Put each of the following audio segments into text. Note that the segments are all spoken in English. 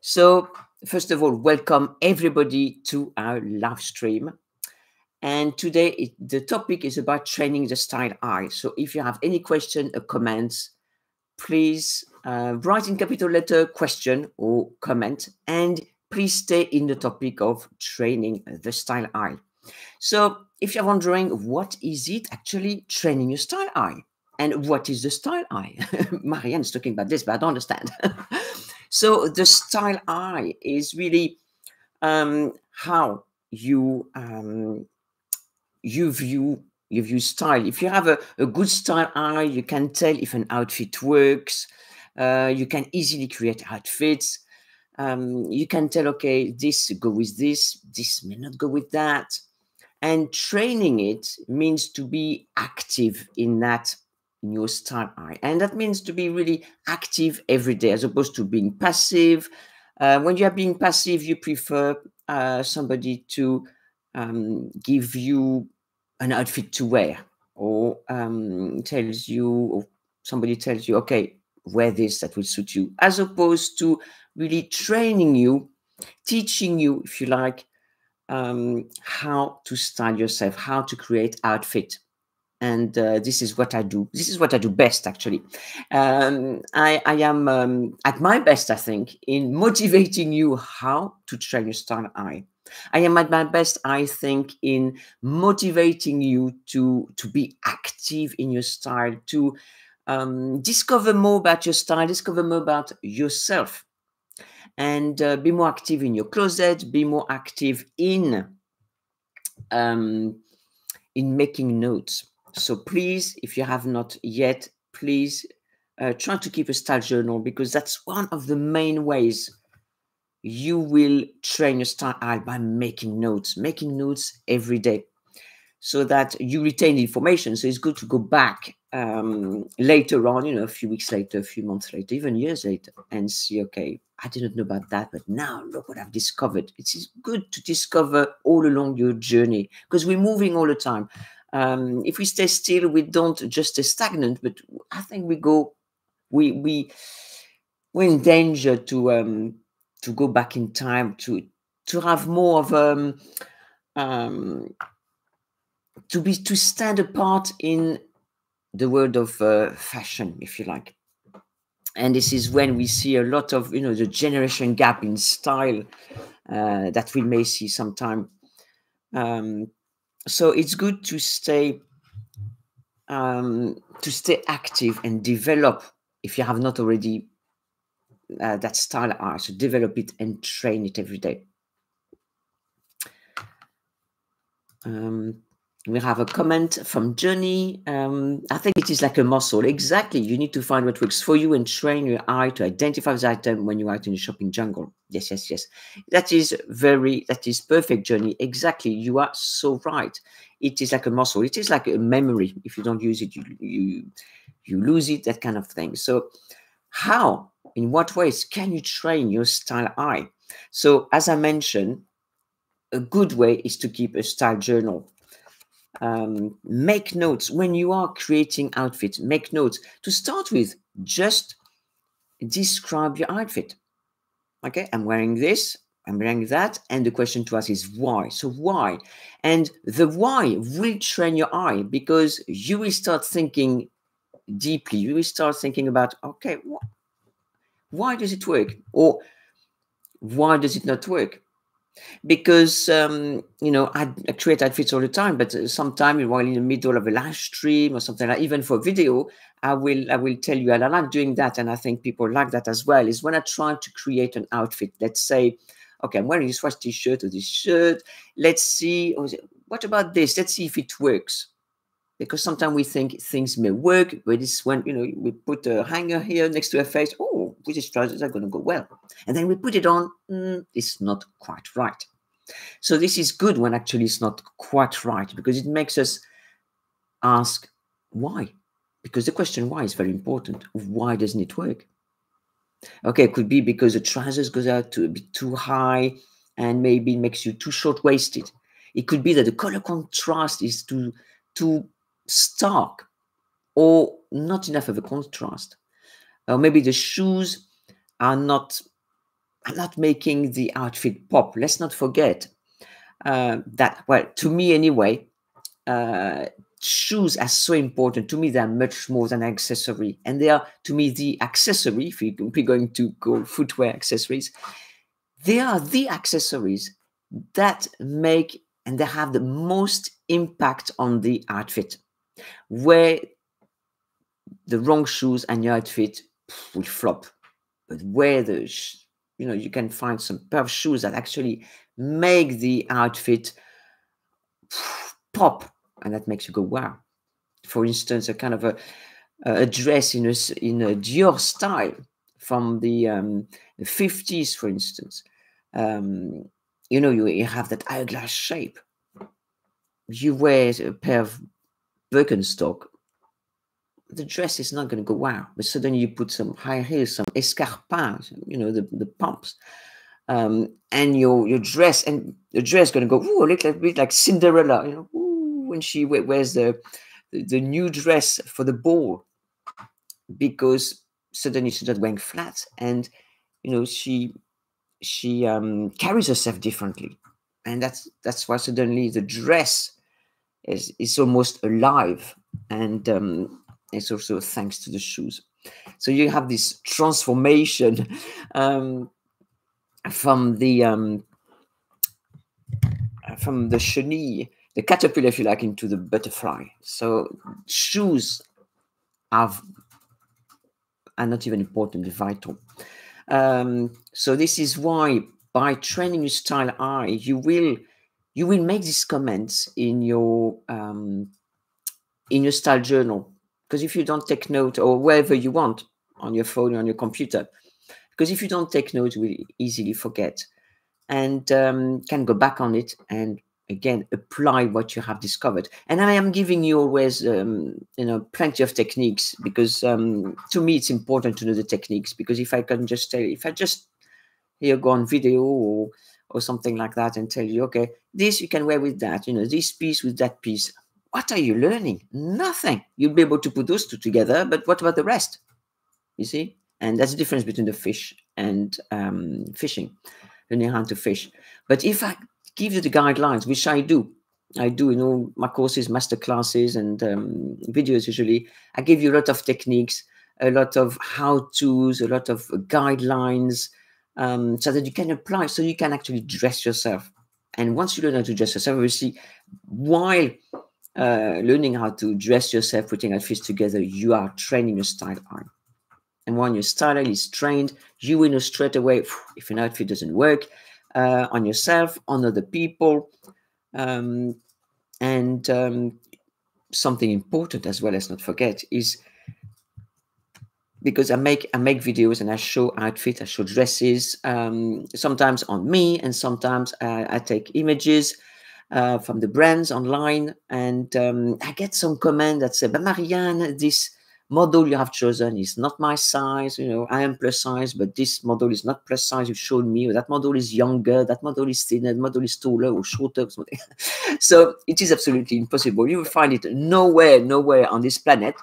So, first of all, welcome everybody to our live stream. And today, it, the topic is about training the style eye. So, if you have any question or comments, please uh, write in capital letter question or comment, and please stay in the topic of training the style eye. So, if you're wondering what is it actually training your style eye, and what is the style eye? Marie-Anne is talking about this, but I don't understand. so, the style eye is really um, how you um, you view you view style. If you have a, a good style eye, you can tell if an outfit works. Uh, you can easily create outfits. Um, you can tell, okay, this go with this, this may not go with that. And training it means to be active in that in your style eye. And that means to be really active every day as opposed to being passive. Uh, when you are being passive, you prefer uh, somebody to um, give you an outfit to wear or um, tells you, or somebody tells you, okay, wear this that will suit you, as opposed to really training you, teaching you, if you like, um, how to style yourself, how to create outfit. And uh, this is what I do. This is what I do best, actually. Um, I, I, am um, at my best, I think, in motivating you how to train your style eye. I am at my best, I think, in motivating you to to be active in your style, to um, discover more about your style, discover more about yourself and uh, be more active in your closet, be more active in um, in making notes. So please, if you have not yet, please uh, try to keep a style journal because that's one of the main ways you will train your style eye by making notes, making notes every day so that you retain the information. So it's good to go back um, later on, you know, a few weeks later, a few months later, even years later, and see, okay, I didn't know about that, but now look what I've discovered. It's good to discover all along your journey because we're moving all the time. Um, if we stay still, we don't just stay stagnant, but I think we go, we we we're in danger to um, to go back in time to to have more of um, um to be to stand apart in the world of uh, fashion, if you like. And this is when we see a lot of, you know, the generation gap in style uh, that we may see sometime. Um, so it's good to stay um, to stay active and develop if you have not already uh, that style art. So develop it and train it every day. Um, we have a comment from Johnny. Um, I think it is like a muscle. Exactly. You need to find what works for you and train your eye to identify the item when you're out in the shopping jungle. Yes, yes, yes. That is very, that is perfect, Johnny. Exactly. You are so right. It is like a muscle. It is like a memory. If you don't use it, you, you, you lose it, that kind of thing. So, how, in what ways can you train your style eye? So, as I mentioned, a good way is to keep a style journal um, make notes. When you are creating outfits make notes. To start with just describe your outfit. Okay i'm wearing this i'm wearing that and the question to us is why? So why? And the why will train your eye because you will start thinking deeply. You will start thinking about okay wh why does it work? Or why does it not work because um, you know I, I, create outfits all the time, but uh, sometimes while in the middle of a live stream or something like even for video, I will I will tell you, and I like doing that, and I think people like that as well. Is when I try to create an outfit. Let's say, okay, I'm wearing this white t-shirt or this shirt. Let's see, what about this? Let's see if it works. Because sometimes we think things may work, but it's when you know we put a hanger here next to a face. Oh, these trousers are going to go well, and then we put it on. Mm, it's not quite right. So this is good when actually it's not quite right because it makes us ask why. Because the question why is very important. Why doesn't it work? Okay, it could be because the trousers goes out to a bit too high and maybe makes you too short waisted. It could be that the color contrast is too too stark or not enough of a contrast. Or maybe the shoes are not I'm not making the outfit pop. Let's not forget uh, that, well, to me anyway, uh, shoes are so important. To me, they're much more than accessory. And they are, to me, the accessory, if we're going to go footwear accessories, they are the accessories that make and they have the most impact on the outfit. Where the wrong shoes and your outfit will flop. But where the, you know, you can find some pair of shoes that actually make the outfit pop and that makes you go wow. For instance a kind of a, a dress in a in a dior style from the, um, 50s for instance. Um, you know you, you have that hourglass shape. You wear a pair of birkenstock the dress is not going to go wow but suddenly you put some high heels some escarpins you know the, the pumps um, and your your dress and the dress going to go ooh, a bit like cinderella you know when she wears the the new dress for the ball. Because suddenly she's not wearing flats and you know she she um, carries herself differently. And that's that's why suddenly the dress is is almost alive and um, it's also thanks to the shoes so you have this transformation um, from the um, from the chenille the caterpillar, if you like, into the butterfly. So shoes have are not even important, vital. Um, so this is why by training your style eye, you will you will make these comments in your um, in your style journal. Because if you don't take note or wherever you want on your phone or on your computer, because if you don't take note, you will easily forget. And um, can go back on it and again apply what you have discovered. And i am giving you always um, you know plenty of techniques because um, to me it's important to know the techniques. Because if i can just tell if i just here go on video or or something like that and tell you okay this you can wear with that you know this piece with that piece what are you learning nothing you'll be able to put those two together but what about the rest you see and that's the difference between the fish and um, fishing learning how to fish but if i give you the guidelines, which I do. I do in all my courses, master classes, and um, videos usually. I give you a lot of techniques, a lot of how to's, a lot of guidelines, um, so that you can apply, so you can actually dress yourself. And once you learn how to dress yourself, obviously, while uh, learning how to dress yourself, putting outfits together, you are training your style eye. And when your style is trained, you will know straight away if an outfit doesn't work, uh, on yourself, on other people, um, and um, something important as well as not forget is because I make I make videos and I show outfit, I show dresses, um, sometimes on me, and sometimes I, take images uh, from the brands online, and um, I get some comment that say, "But Marie-Anne, this model you have chosen is not my size. You know, I am plus size, but this model is not plus size. You showed me that model is younger, that model is thinner, that model is taller or shorter. Or so it is absolutely impossible. You will find it nowhere, nowhere on this planet.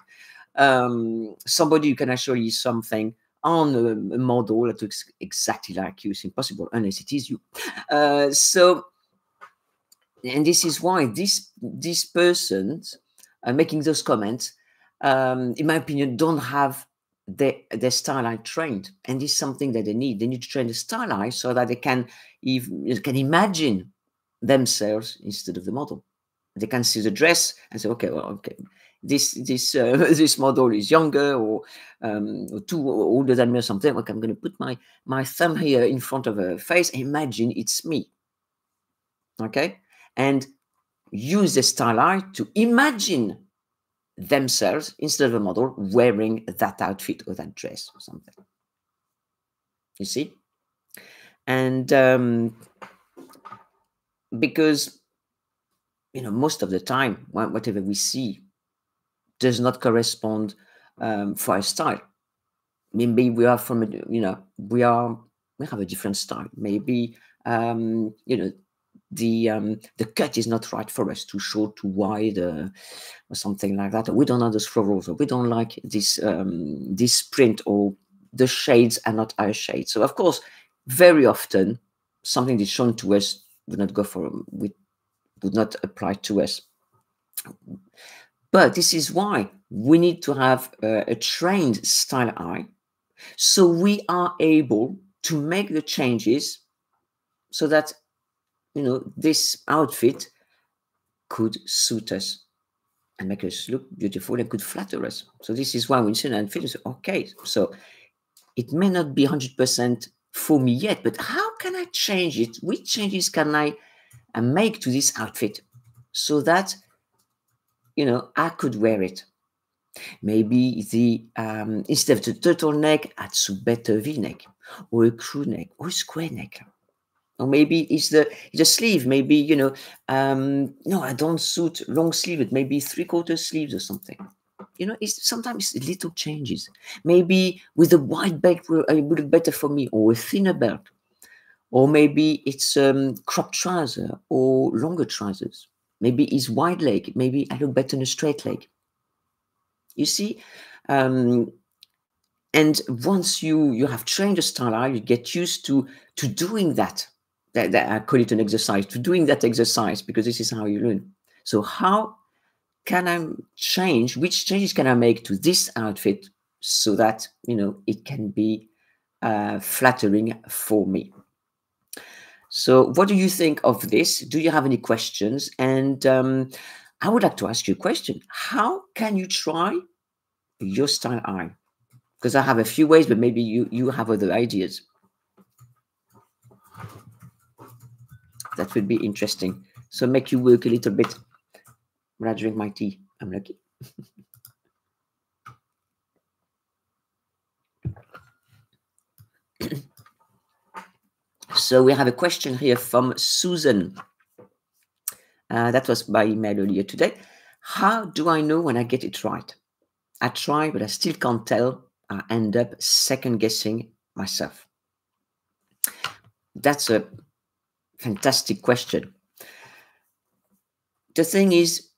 Um, somebody you can actually something on a, model that looks exactly like you. It's impossible unless it is you. Uh, so, and this is why this these persons are making those comments um, in my opinion, don't have their, their style eye trained. And this is something that they need. They need to train the style eye so that they can even can imagine themselves instead of the model. They can see the dress and say, okay, well, okay, this this uh, this model is younger or, um, or too older than me or something. Like I'm going to put my my thumb here in front of her face. Imagine it's me. Okay, and use the style eye to imagine themselves instead of a model wearing that outfit or that dress or something. You see? And um, because, you know, most of the time, whatever we see does not correspond um, for our style. Maybe we are from, a, you know, we are, we have a different style. Maybe, um, you know, the um, the cut is not right for us, too short, too wide, uh, or something like that. we don't have those florals, or we don't like this um, this print, or the shades are not our shades. So of course, very often something that's shown to us would not go for would, would not apply to us. But this is why we need to have a, a trained style eye so we are able to make the changes so that you know this outfit could suit us and make us look beautiful and could flatter us. So this is why we see an outfit. Okay, so it may not be 100% for me yet, but how can I change it? Which changes can I uh, make to this outfit so that you know I could wear it? Maybe the um, instead of the turtleneck, add some better V-neck or a crew neck or a square neck. Or maybe it's the it's a sleeve. Maybe you know, um, no, I don't suit long sleeve. It maybe three quarter sleeves or something. You know, it's sometimes it's little changes. Maybe with a wide belt it would look better for me, or a thinner belt, or maybe it's um, crop trouser or longer trousers. Maybe it's wide leg. Maybe I look better in a straight leg. You see, um, and once you you have trained a style, you get used to to doing that. That, that I call it an exercise to doing that exercise because this is how you learn. So how can I change? Which changes can I make to this outfit so that you know it can be uh, flattering for me? So, what do you think of this? Do you have any questions? And um, I would like to ask you a question. How can you try your style eye? Because I have a few ways, but maybe you, you have other ideas. That would be interesting. So make you work a little bit when I drink my tea. I'm lucky. so we have a question here from Susan. Uh, that was by email earlier today. How do I know when I get it right? I try, but I still can't tell. I end up second guessing myself. That's a fantastic question. The thing is,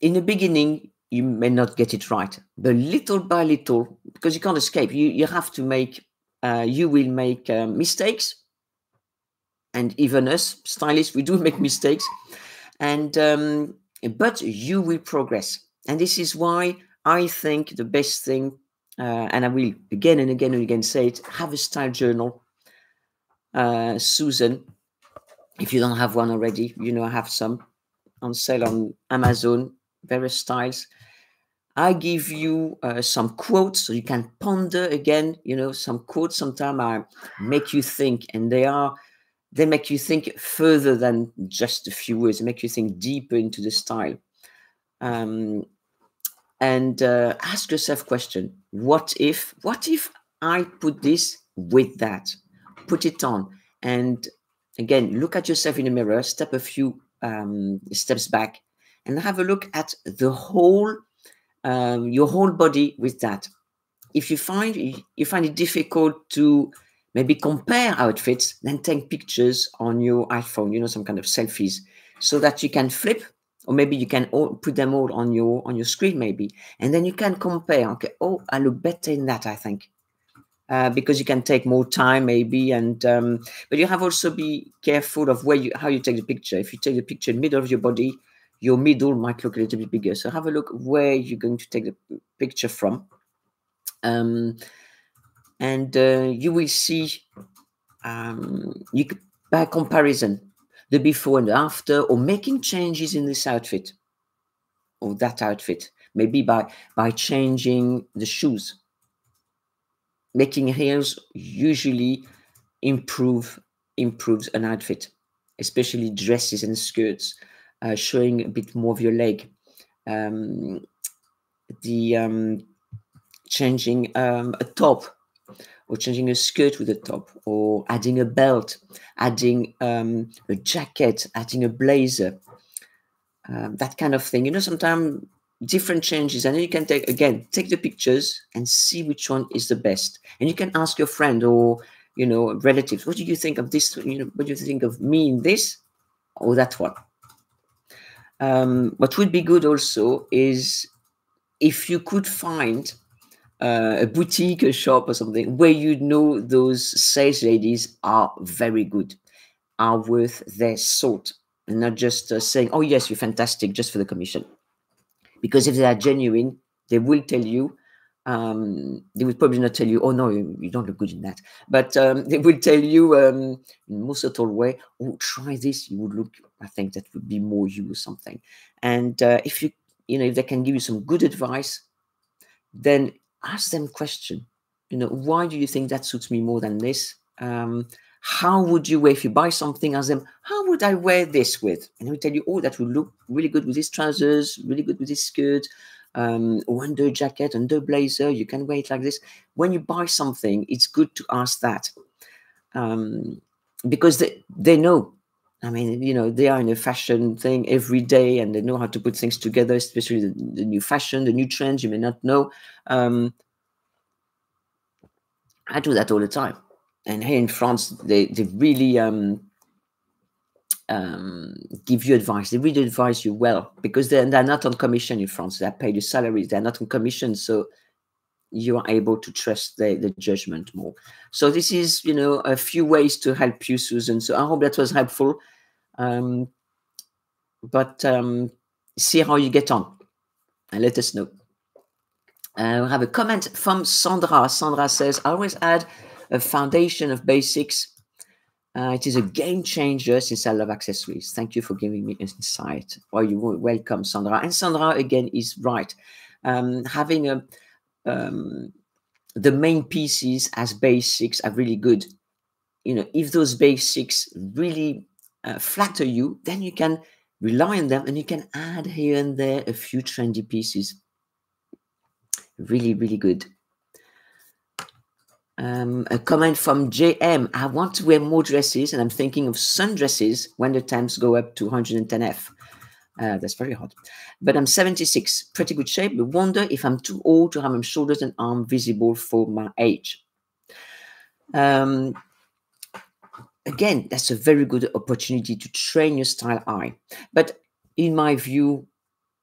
in the beginning, you may not get it right, but little by little, because you can't escape, you, you have to make, uh, you will make uh, mistakes. And even us stylists, we do make mistakes. And, um, but you will progress. And this is why I think the best thing, uh, and I will again and again and again say it, have a style journal. Uh, Susan, if you don't have one already, you know I have some on sale on Amazon, various styles. I give you uh, some quotes so you can ponder again. You know, some quotes sometimes I make you think, and they are they make you think further than just a few words. They make you think deeper into the style. Um, and uh, ask yourself question what if what if i put this with that put it on and again look at yourself in the mirror step a few um, steps back and have a look at the whole um, your whole body with that if you find you find it difficult to maybe compare outfits then take pictures on your iphone you know some kind of selfies so that you can flip or maybe you can all put them all on your on your screen maybe. And then you can compare okay oh i look better in that i think. Uh, because you can take more time maybe and um, but you have also be careful of where you how you take the picture. If you take the picture in middle of your body your middle might look a little bit bigger. So have a look where you're going to take the picture from. Um, and uh, you will see um, you could, by comparison the before and after, or making changes in this outfit or that outfit, maybe by by changing the shoes. Making heels usually improve improves an outfit, especially dresses and skirts, uh, showing a bit more of your leg. Um, the um, changing um, a top or changing a skirt with a top, or adding a belt, adding um, a jacket, adding a blazer, um, that kind of thing. You know, sometimes different changes, and then you can take again take the pictures and see which one is the best, and you can ask your friend or you know relatives, what do you think of this? You know, what do you think of me in this or that one? Um, what would be good also is if you could find uh, a boutique, a shop, or something where you know those sales ladies are very good, are worth their salt, and not just uh, saying, "Oh yes, you're fantastic," just for the commission. Because if they are genuine, they will tell you. Um, they will probably not tell you, "Oh no, you, you don't look good in that," but um, they will tell you um, in most subtle way, "Oh, try this. You would look. I think that would be more you or something." And uh, if you, you know, if they can give you some good advice, then ask them question you know why do you think that suits me more than this? Um, how would you wear if you buy something ask them how would i wear this with? And they will tell you oh that would look really good with these trousers really good with this skirt um, under jacket under blazer you can wear it like this. When you buy something it's good to ask that um, because they, they know I mean, you know, they are in a fashion thing every day and they know how to put things together, especially the, the new fashion, the new trends you may not know. Um, I do that all the time. And here in France, they, they really um, um, give you advice. They really advise you well because they're, they're not on commission in France. They're paid a salary. They're not on commission. So you are able to trust the, the judgment more. So this is, you know, a few ways to help you, Susan. So I hope that was helpful. Um, but um, see how you get on and let us know. Uh, we have a comment from Sandra. Sandra says, I always add a foundation of basics. Uh, it is a game changer since I love accessories. Thank you for giving me insight. Well, you welcome, Sandra. And Sandra, again, is right. Um, having a um, the main pieces as basics are really good. You know, if those basics really uh, flatter you, then you can rely on them and you can add here and there a few trendy pieces. Really, really good. Um, a comment from JM. I want to wear more dresses and I'm thinking of sundresses when the temps go up to 110F. Uh, that's very hot. But I'm 76, pretty good shape, but wonder if I'm too old to have my shoulders and arm visible for my age. Um, again, that's a very good opportunity to train your style eye. But in my view,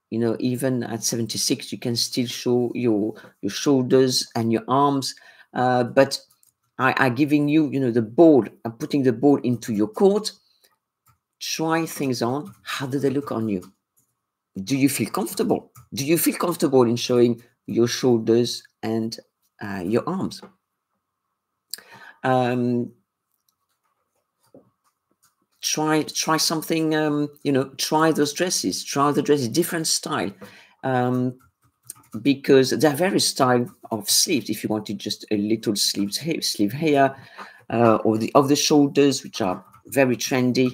you know, even at 76, you can still show your your shoulders and your arms. Uh, but I, I giving you, you know, the board. I'm putting the board into your coat try things on. How do they look on you? Do you feel comfortable? Do you feel comfortable in showing your shoulders and uh, your arms? Um, try try something. Um, you know, try those dresses. Try the dresses, different style. Um, because are various style of sleeves. If you wanted just a little sleeves here, sleeve here, uh, or the of the shoulders, which are very trendy.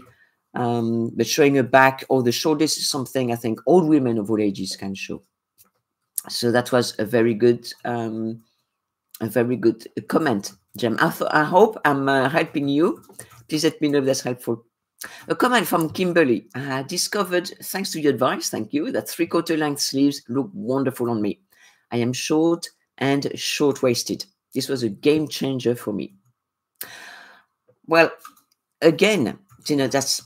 Um, but showing a back or the shoulders is something I think all women of all ages can show. So that was a very good, um, a very good comment, Jem. I, I hope I'm uh, helping you. Please let me know if that's helpful. A comment from Kimberly. I discovered, thanks to your advice, thank you, that three quarter length sleeves look wonderful on me. I am short and short waisted. This was a game changer for me. Well, again, you know, that's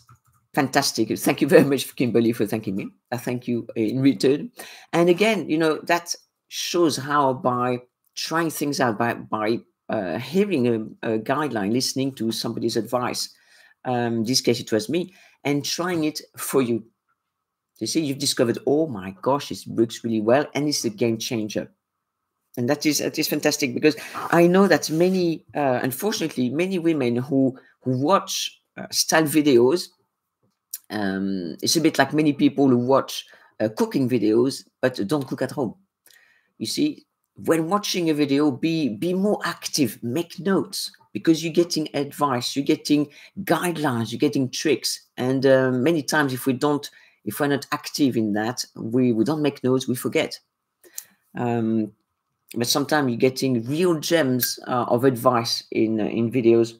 fantastic. Thank you very much, Kimberly, for thanking me. I thank you in return. And again, you know, that shows how by trying things out, by, by uh, hearing a, a, guideline, listening to somebody's advice, um, this case it was me, and trying it for you. You see, you've discovered, oh my gosh, it works really well, and it's a game changer. And that is that is fantastic because I know that many, uh, unfortunately, many women who who watch uh, style videos um, it's a bit like many people who watch uh, cooking videos but don't cook at home. You see, when watching a video, be be more active, make notes because you're getting advice, you're getting guidelines, you're getting tricks, and uh, many times if we don't, if we're not active in that, we we don't make notes, we forget. Um, but sometimes you're getting real gems uh, of advice in uh, in videos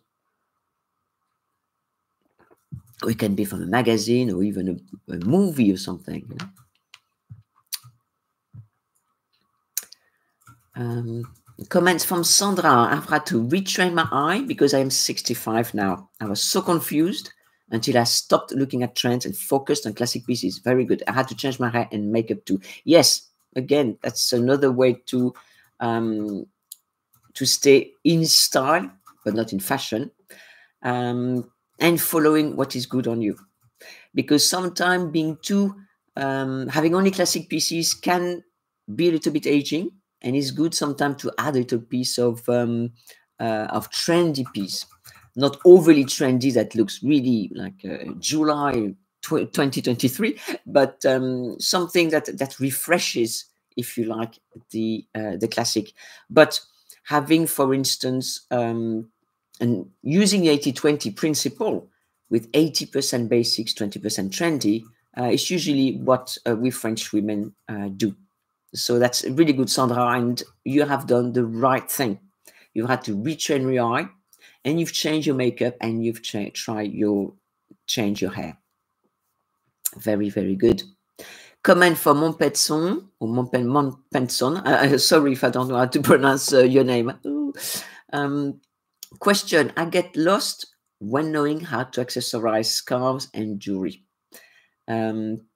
or it can be from a magazine or even a, a movie or something. You know? Um, comments from Sandra. I've had to retrain my eye because I am 65 now. I was so confused until I stopped looking at trends and focused on classic pieces. Very good. I had to change my hair and makeup too. Yes, again, that's another way to um, to stay in style, but not in fashion, um, and following what is good on you. Because sometimes being too, um, having only classic pieces can be a little bit aging, and it's good sometimes to add a little piece of um, uh, of trendy piece, not overly trendy that looks really like uh, July 2023, but um, something that that refreshes, if you like, the uh, the classic. But having, for instance, um, and using the 80-20 principle with 80% basics, 20% trendy, uh, is usually what uh, we French women uh, do. So that's really good, Sandra, and you have done the right thing. You had to retrain your eye, and you've changed your makeup, and you've cha- tried your change your hair. Very, very good. Comment for Montpenson or Montpen, Montpenson. Uh, sorry if I don't know how to pronounce uh, your name. Um, question: I get lost when knowing how to accessorize scarves and jewelry. Um,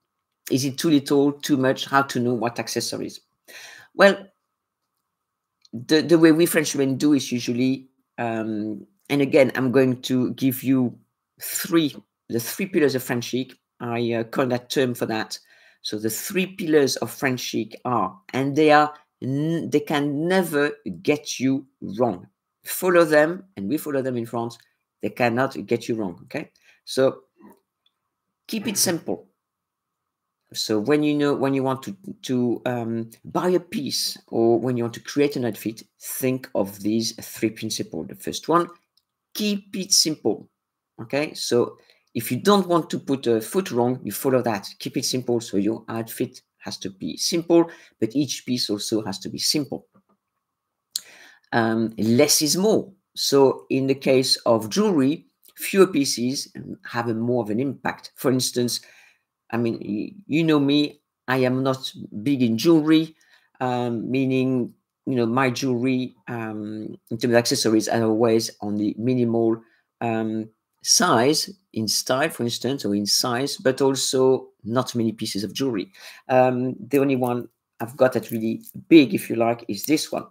is it too little, too much? How to know what accessories? Well, the, the way we Frenchmen do is usually, um, and again, I'm going to give you three, the three pillars of French chic. I uh, that term for that. So the three pillars of French chic are, and they are, they can never get you wrong. Follow them, and we follow them in France. They cannot get you wrong. Okay, so keep it simple so when you know when you want to to um, buy a piece or when you want to create an outfit, think of these three principles. The first one, keep it simple. Okay, so if you don't want to put a foot wrong, you follow that. Keep it simple. So your outfit has to be simple, but each piece also has to be simple. Um, less is more. So in the case of jewelry, fewer pieces have a more of an impact. For instance, I mean, you know me, I am not big in jewelry, um, meaning, you know, my jewelry um, in terms of accessories are always on the minimal um, size in style, for instance, or in size, but also not many pieces of jewelry. Um, the only one I've got that really big, if you like, is this one.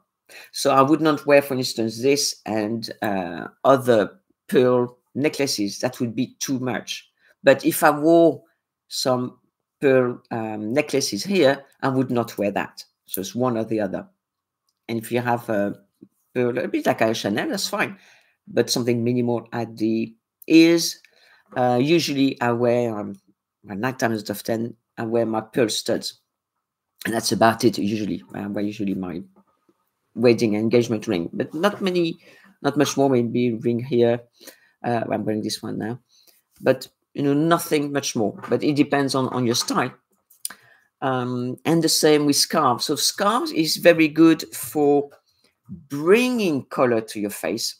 So I would not wear, for instance, this and uh, other pearl necklaces. That would be too much. But if I wore some pearl um, necklaces here, I would not wear that. So it's one or the other. And if you have a pearl, a bit like a Chanel, that's fine. But something minimal at the ears. Uh, usually I wear, um, my night times of 10, I wear my pearl studs. And that's about it usually. I wear usually my wedding engagement ring, but not many, not much more, maybe ring here. Uh, I'm wearing this one now. But you know nothing much more but it depends on on your style. Um, and the same with scarves. So scarves is very good for bringing color to your face.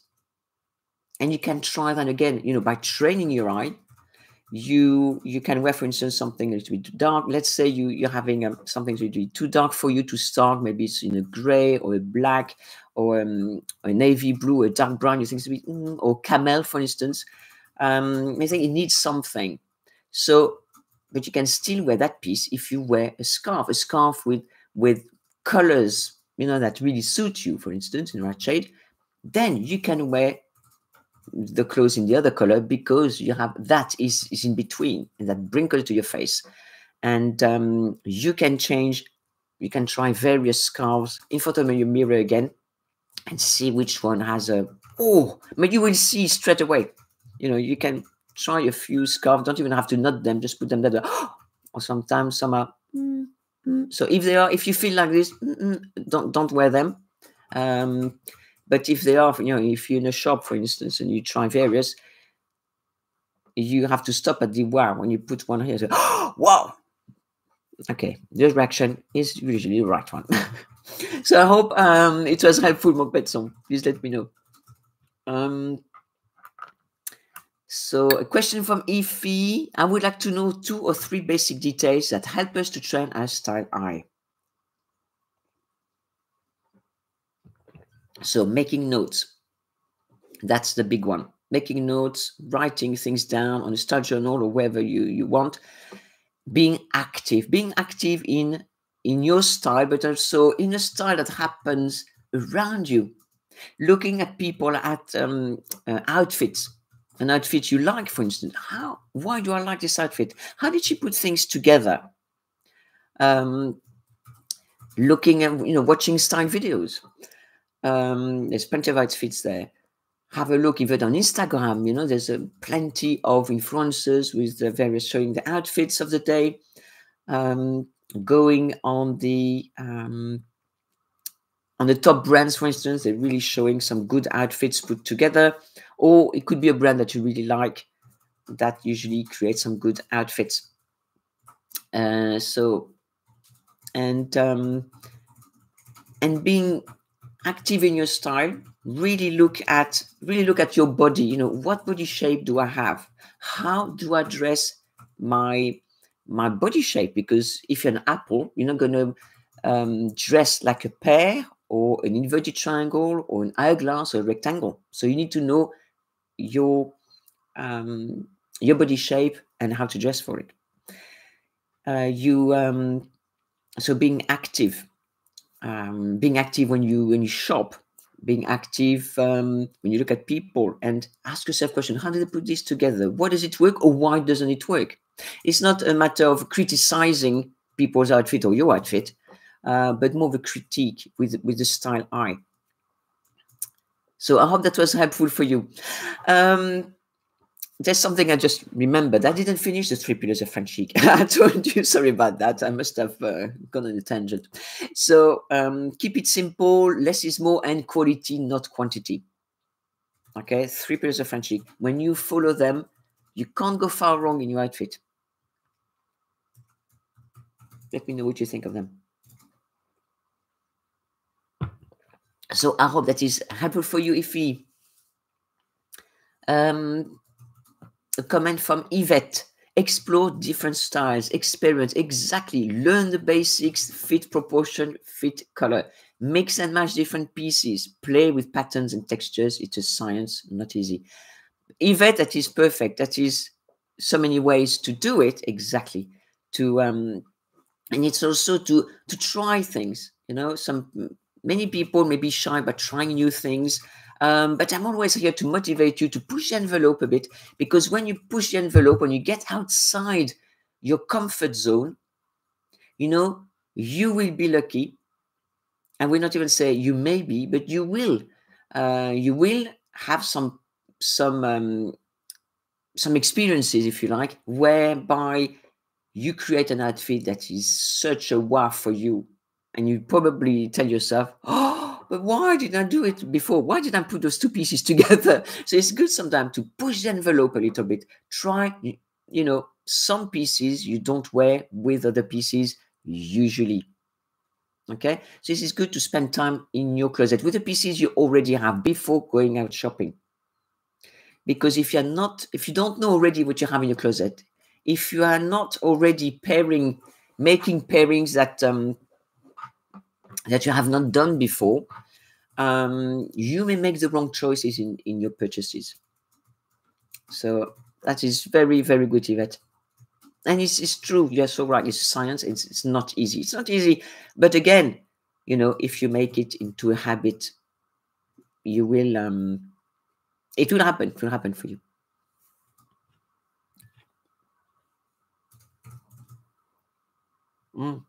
And you can try that again you know by training your eye. You you can wear for instance something a little bit dark. Let's say you you're having um, something to be too dark for you to start. Maybe it's in a gray or a black or um, a navy blue a dark brown. You think to be mm, or camel for instance um, I think it needs something. So, but you can still wear that piece if you wear a scarf, a scarf with with colors, you know, that really suit you. For instance, in red shade, then you can wear the clothes in the other color because you have that is is in between and that bring color to your face, and um, you can change. You can try various scarves in front of your mirror again and see which one has a oh, but you will see straight away you know, you can try a few scarves. Don't even have to knot them. Just put them there. or sometimes some are. Mm, mm. So if they are, if you feel like this, mm, mm, don't don't wear them. Um, but if they are, you know, if you're in a shop, for instance, and you try various, you have to stop at the wow when you put one here. So, wow. Okay, the reaction is usually the right one. so I hope um, it was helpful, Montpenson. Please let me know. Um, so a question from Ify. I would like to know two or three basic details that help us to train our style eye. So making notes. That's the big one. Making notes, writing things down on a style journal or wherever you, you want. Being active. Being active in in your style, but also in a style that happens around you. Looking at people at um, uh, outfits, an outfit you like, for instance. How? Why do I like this outfit? How did she put things together? Um, looking at you know watching style videos. Um, there's plenty of outfits there. Have a look even on Instagram. You know, there's uh, plenty of influencers with the various showing the outfits of the day. Um, going on the um, on the top brands, for instance, they're really showing some good outfits put together, or it could be a brand that you really like that usually creates some good outfits. Uh, so, and um, and being active in your style, really look at really look at your body. You know, what body shape do I have? How do I dress my my body shape? Because if you're an apple, you're not going to um, dress like a pear or an inverted triangle or an hourglass or a rectangle. So you need to know your um, your body shape and how to dress for it. Uh, you um, so being active, um, being active when you when you shop, being active um, when you look at people and ask yourself question: How did they put this together? What does it work, or why doesn't it work? It's not a matter of criticizing people's outfit or your outfit, uh, but more of a critique with with the style eye. So I hope that was helpful for you. Um, there's something I just remembered. I didn't finish the three pillars of French chic. I told you, sorry about that. I must have uh, gone on a tangent. So um, keep it simple. Less is more, and quality, not quantity. Okay, three pillars of French chic. When you follow them, you can't go far wrong in your outfit. Let me know what you think of them. So I hope that is helpful for you. If we um, a comment from Yvette. Explore different styles, experience exactly, learn the basics, fit proportion, fit color, mix and match different pieces, play with patterns and textures. It's a science, not easy. Yvette, that is perfect. That is so many ways to do it exactly. To um, and it's also to to try things. You know, some many people may be shy about trying new things. Um, but I'm always here to motivate you to push the envelope a bit because when you push the envelope, when you get outside your comfort zone, you know, you will be lucky. And we're not even say you may be, but you will. Uh, you will have some some um, some experiences, if you like, whereby you create an outfit that is such a wow for you, and you probably tell yourself, "Oh, but why did I do it before? Why did I put those two pieces together? So it's good sometimes to push the envelope a little bit. Try, you know, some pieces you don't wear with other pieces usually. Okay, so this is good to spend time in your closet with the pieces you already have before going out shopping. Because if you're not, if you don't know already what you have in your closet, if you are not already pairing, making pairings that um, that you have not done before, um, you may make the wrong choices in, in your purchases. So that is very, very good, Yvette. And it's, it's true. You're so right. It's science. It's, it's not easy. It's not easy. But again, you know, if you make it into a habit, you will, um, it will happen. It will happen for you. Mm.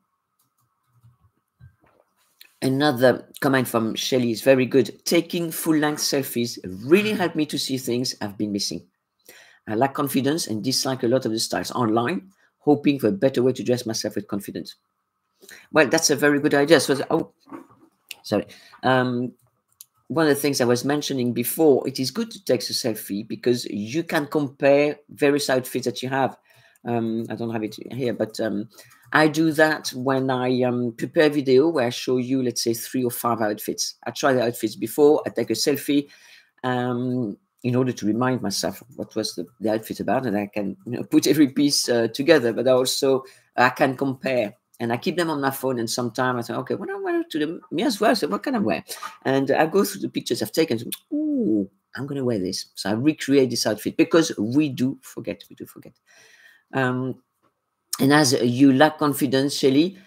Another comment from Shelly is very good. Taking full length selfies really helped me to see things I've been missing. I lack confidence and dislike a lot of the styles online, hoping for a better way to dress myself with confidence. Well, that's a very good idea. So, oh, sorry. Um, one of the things I was mentioning before, it is good to take a selfie because you can compare various outfits that you have. Um, I don't have it here, but um, I do that when I um, prepare a video where I show you, let's say, three or five outfits. I try the outfits before, I take a selfie um, in order to remind myself what was the, the outfit about, and I can you know, put every piece uh, together. But I also I can compare, and I keep them on my phone. And sometimes I say, okay, what I wear to the me as well. So what can I wear? And I go through the pictures I've taken. So, Ooh, I'm going to wear this. So I recreate this outfit because we do forget. We do forget. Um, and as you lack confidence, Shelly,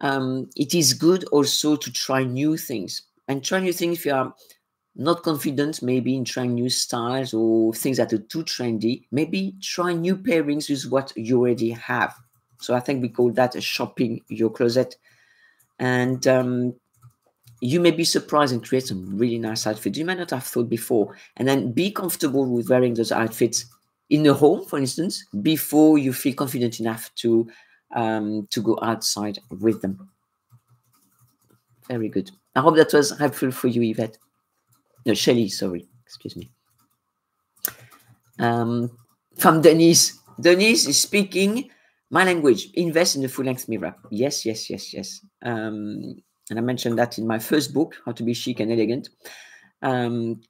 um, it is good also to try new things. And try new things if you are not confident maybe in trying new styles or things that are too trendy maybe try new pairings with what you already have. So i think we call that a shopping your closet. And um, you may be surprised and create some really nice outfits. You might not have thought before. And then be comfortable with wearing those outfits in the home for instance before you feel confident enough to um, to go outside with them. Very good. I hope that was helpful for you yvette. No shelly sorry. Excuse me. Um, from denise. Denise is speaking my language. Invest in a full-length mirror. Yes yes yes yes. Um, and I mentioned that in my first book, How to Be Chic and Elegant. Um,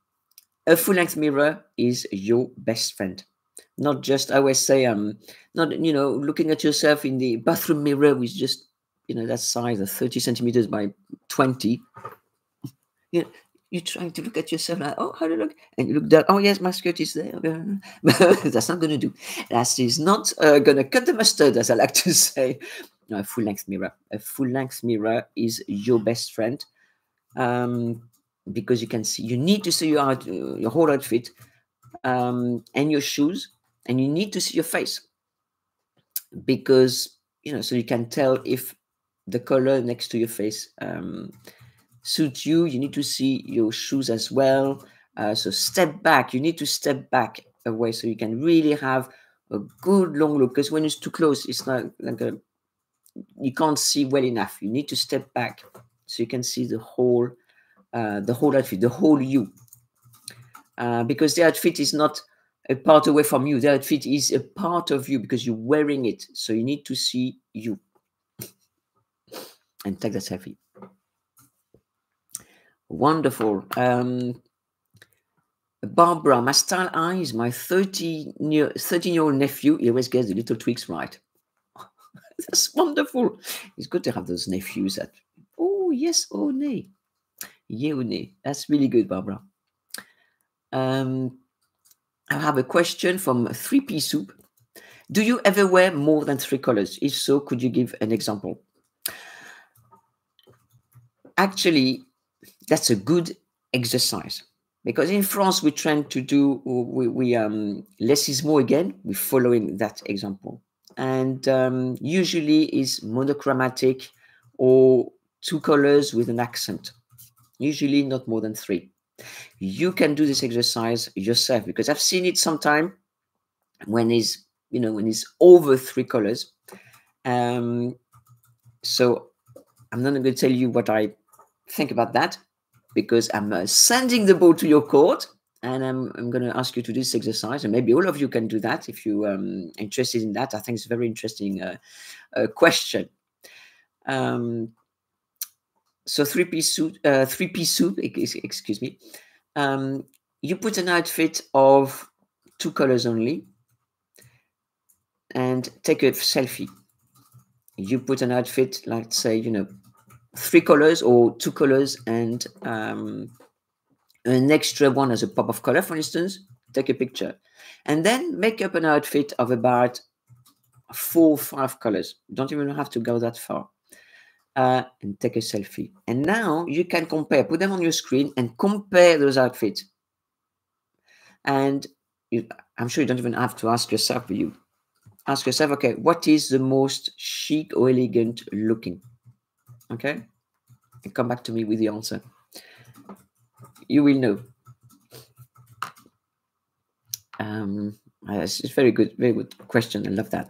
a full length mirror is your best friend. Not just, I always say, um, not, you know, looking at yourself in the bathroom mirror with just, you know, that size of 30 centimeters by 20. You know, you're trying to look at yourself like, oh, how do you look? And you look down, oh, yes, my skirt is there. That's not going to do. That is not uh, going to cut the mustard, as I like to say a full length mirror. A full length mirror is your best friend um, because you can see, you need to see your, out, your whole outfit um, and your shoes, and you need to see your face because, you know, so you can tell if the color next to your face um, suits you. You need to see your shoes as well. Uh, so step back. You need to step back away so you can really have a good long look. Because when it's too close, it's not like a you can't see well enough. You need to step back so you can see the whole, uh, the whole outfit, the whole you. Uh, because the outfit is not a part away from you. The outfit is a part of you because you're wearing it. So you need to see you. and take that selfie. Wonderful. Um, Barbara, my style eyes, my 13 year, 13 year old nephew, he always gets the little tweaks right. That's wonderful. It's good to have those nephews that, oh, yes, oh, nay. Yeah, oh, nay. That's really good, Barbara. Um, I have a question from 3P Soup. Do you ever wear more than three colors? If so, could you give an example? Actually, that's a good exercise because in France we tend to do we, we um less is more again. We're following that example and um, usually is monochromatic or two colors with an accent, usually not more than three. You can do this exercise yourself because I've seen it sometime when it's, you know, when it's over three colors. Um, so I'm not going to tell you what I think about that because I'm uh, sending the ball to your court and I'm, I'm going to ask you to do this exercise and maybe all of you can do that if you um interested in that. I think it's a very interesting uh, uh, question. Um, so three piece suit uh, three piece soup excuse me um, you put an outfit of two colors only and take a selfie you put an outfit like say you know three colors or two colors and um, an extra one as a pop of color, for instance, take a picture. And then make up an outfit of about four five colors. Don't even have to go that far. Uh, and take a selfie. And now you can compare, put them on your screen and compare those outfits. And you, I'm sure you don't even have to ask yourself, you ask yourself, okay, what is the most chic or elegant looking? Okay? And come back to me with the answer you will know. Um, it's a very good, very good question. I love that.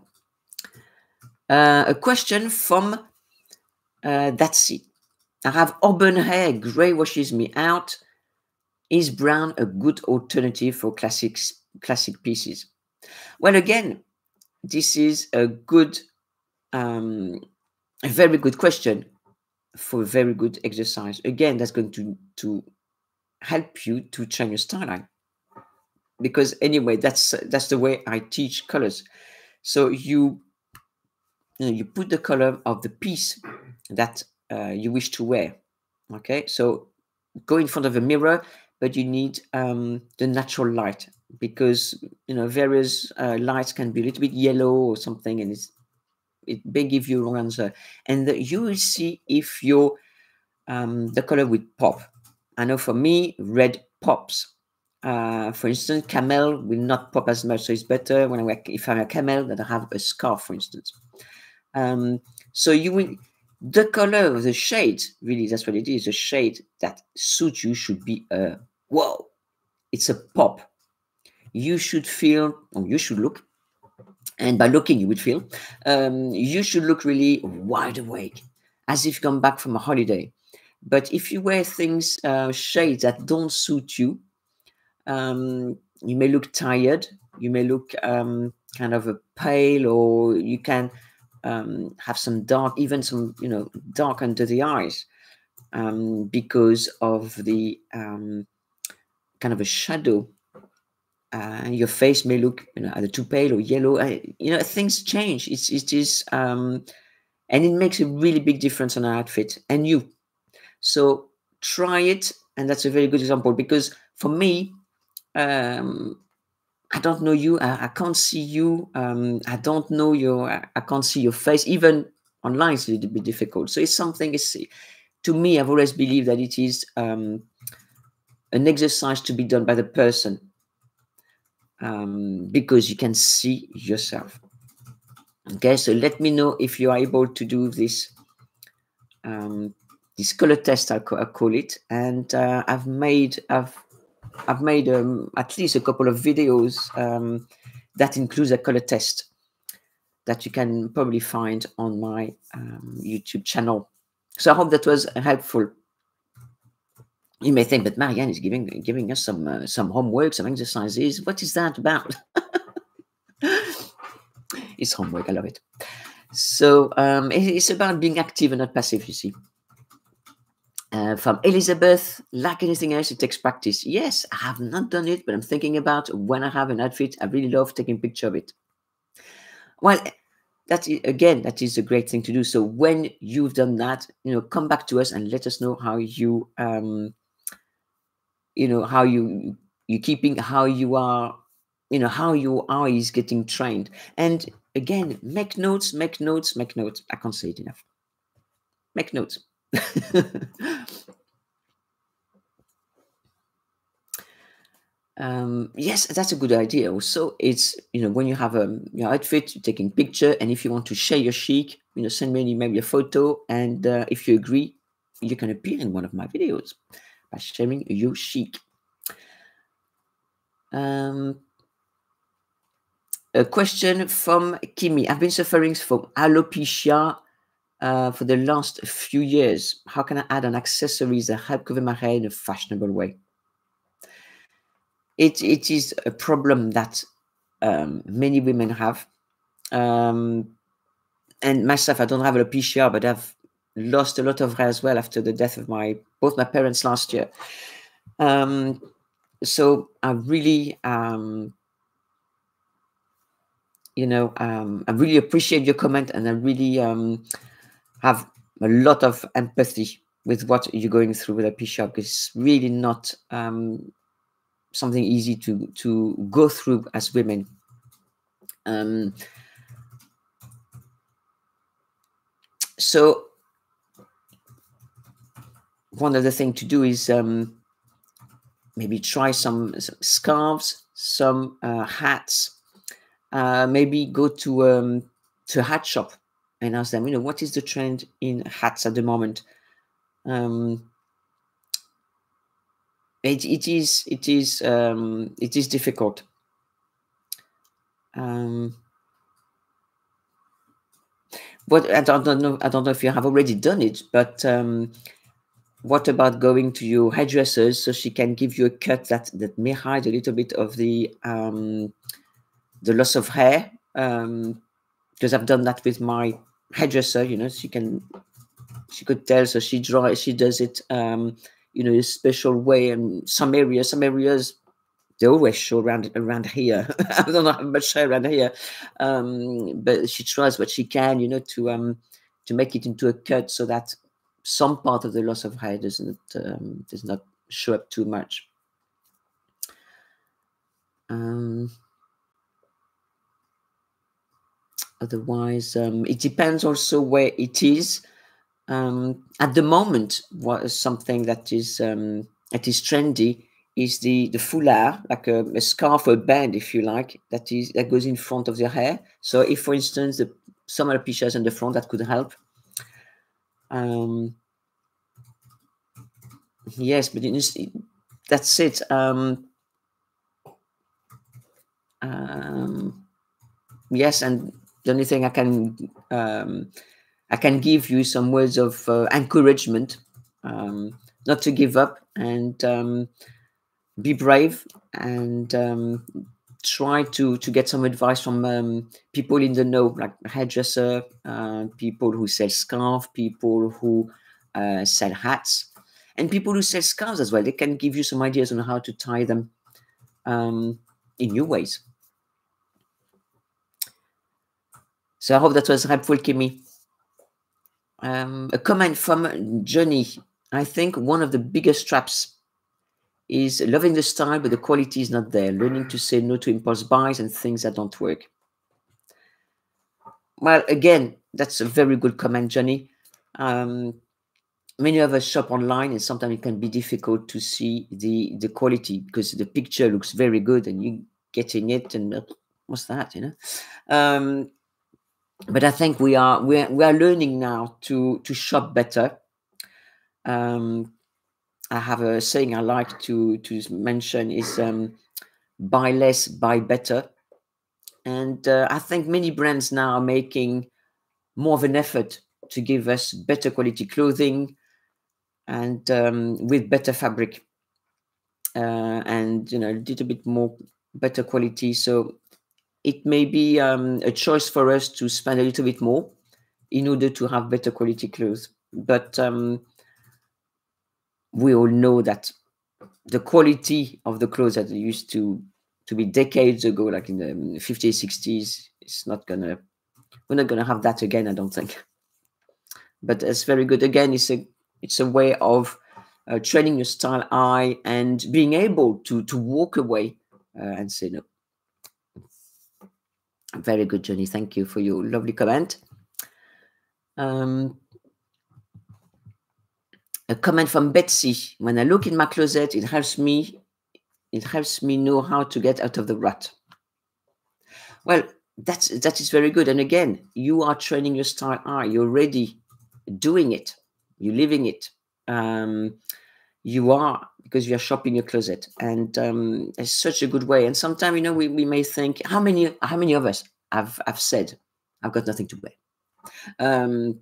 Uh, a question from uh, it. I have auburn hair, grey washes me out. Is brown a good alternative for classics, classic pieces? Well, again, this is a good, um, a very good question for a very good exercise. Again, that's going to to help you to change your style line because anyway that's that's the way i teach colors so you you, know, you put the color of the piece that uh, you wish to wear okay so go in front of a mirror but you need um, the natural light because you know various uh, lights can be a little bit yellow or something and it may give you wrong answer. And the, you will see if your um, the color would pop. I know for me, red pops. Uh, for instance, camel will not pop as much, so it's better when I wear, if I'm a camel that I have a scarf, for instance. Um, so you will the color of the shade, really, that's what it is. The shade that suits you should be a whoa, it's a pop. You should feel, or you should look, and by looking, you would feel, um, you should look really wide awake, as if come back from a holiday. But if you wear things, uh, shades that don't suit you, um, you may look tired, you may look um, kind of a pale, or you can um, have some dark, even some, you know, dark under the eyes um, because of the um, kind of a shadow. Uh, your face may look, you know, either too pale or yellow. Uh, you know, things change. It's it is, um, and it makes a really big difference on an outfit and you. So try it, and that's a very good example because for me, um, I don't know you. I, I can't see you. Um, I don't know your. I, I can't see your face. Even online, it's a little bit difficult. So it's something. It's to me. I've always believed that it is um, an exercise to be done by the person um, because you can see yourself. Okay, so let me know if you are able to do this um, this color test. I call, I call it, and uh, I've made I've I've made um, at least a couple of videos um, that includes a color test that you can probably find on my um, YouTube channel. So I hope that was helpful. You may think, but Marie-Anne is giving giving us some uh, some homework, some exercises. What is that about? it's homework. I love it. So um, it's about being active and not passive. You see. Uh, from Elizabeth, like anything else, it takes practice. Yes, I have not done it, but I'm thinking about when I have an outfit, I really love taking picture of it. Well, that is, again, that is a great thing to do. So when you've done that, you know, come back to us and let us know how you, um, you know, how you you keeping, how you are, you know, how your eye is getting trained. And again, make notes, make notes, make notes. I can't say it enough. Make notes um, yes, that's a good idea. Also, it's you know when you have a your outfit, you're taking picture, and if you want to share your chic, you know, send me maybe a photo, and uh, if you agree, you can appear in one of my videos by sharing your chic. Um, a question from Kimi. I've been suffering from alopecia uh, for the last few years. How can I add on accessories that help cover my hair in a fashionable way? It, it is a problem that um, many women have. Um, and myself, I don't have alopecia, but I've lost a lot of hair as well after the death of my both my parents last year. Um, so I really, um, you know, um, I really appreciate your comment, and I really um, have a lot of empathy with what you're going through with a alopecia because it's really not um, something easy to to go through as women. Um, so one other thing to do is um, maybe try some, some scarves, some uh, hats, uh, maybe go to um, to hat shop and ask them, you know, what is the trend in hats at the moment? Um, it, it is it is um, it is difficult. Um, what I don't, know I don't know if you have already done it, but um, what about going to your hairdressers so she can give you a cut that that may hide a little bit of the um, the loss of hair? Um, because I've done that with my hairdresser, you know, she can she could tell so she draw she does it um you know a special way and some areas some areas they always show around around here. I don't know how much around here um but she tries what she can you know to um to make it into a cut so that some part of the loss of hair doesn't um, does not show up too much. Um otherwise um, it depends also where it is. Um, at the moment what something that is um, that is trendy is the the foulard like a, a, scarf or a band if you like that is that goes in front of the hair. So if for instance the some pictures in the front that could help. Um, yes but it, that's it. Um, um, yes and the only thing i can um, i can give you some words of uh, encouragement um, not to give up and um, be brave and um, try to to get some advice from um, people in the know, like hairdresser, uh, people who sell scarves, people who uh, sell hats, and people who sell scarves as well. They can give you some ideas on how to tie them um, in new ways. So I hope that was helpful, Kimi. Um, a comment from Johnny. I think one of the biggest traps is loving the style, but the quality is not there. Learning to say no to impulse buys and things that don't work. Well, again, that's a very good comment, Johnny. Um, many of us shop online, and sometimes it can be difficult to see the the quality because the picture looks very good, and you getting it, and what's that, you know? Um, but I think we are we are, we are learning now to to shop better. Um, I have a saying I like to to mention is um, buy less, buy better, and uh, I think many brands now are making more of an effort to give us better quality clothing and um, with better fabric uh, and you know a little bit more better quality. So it may be um, a choice for us to spend a little bit more in order to have better quality clothes, but um, we all know that the quality of the clothes that used to to be decades ago, like in the 50s, 60s, it's not gonna we're not gonna have that again, I don't think. But it's very good. Again, it's a it's a way of uh, training your style eye and being able to to walk away uh, and say no. Very good, Johnny. Thank you for your lovely comment. Um, a comment from Betsy. When I look in my closet, it helps me. It helps me know how to get out of the rut. Well, that's that is very good. And again, you are training your style eye. You're already doing it. You're living it. Um, you are because you are shopping your closet, and um, it's such a good way. And sometimes, you know, we, we may think, how many how many of us have have said, I've got nothing to wear. Um,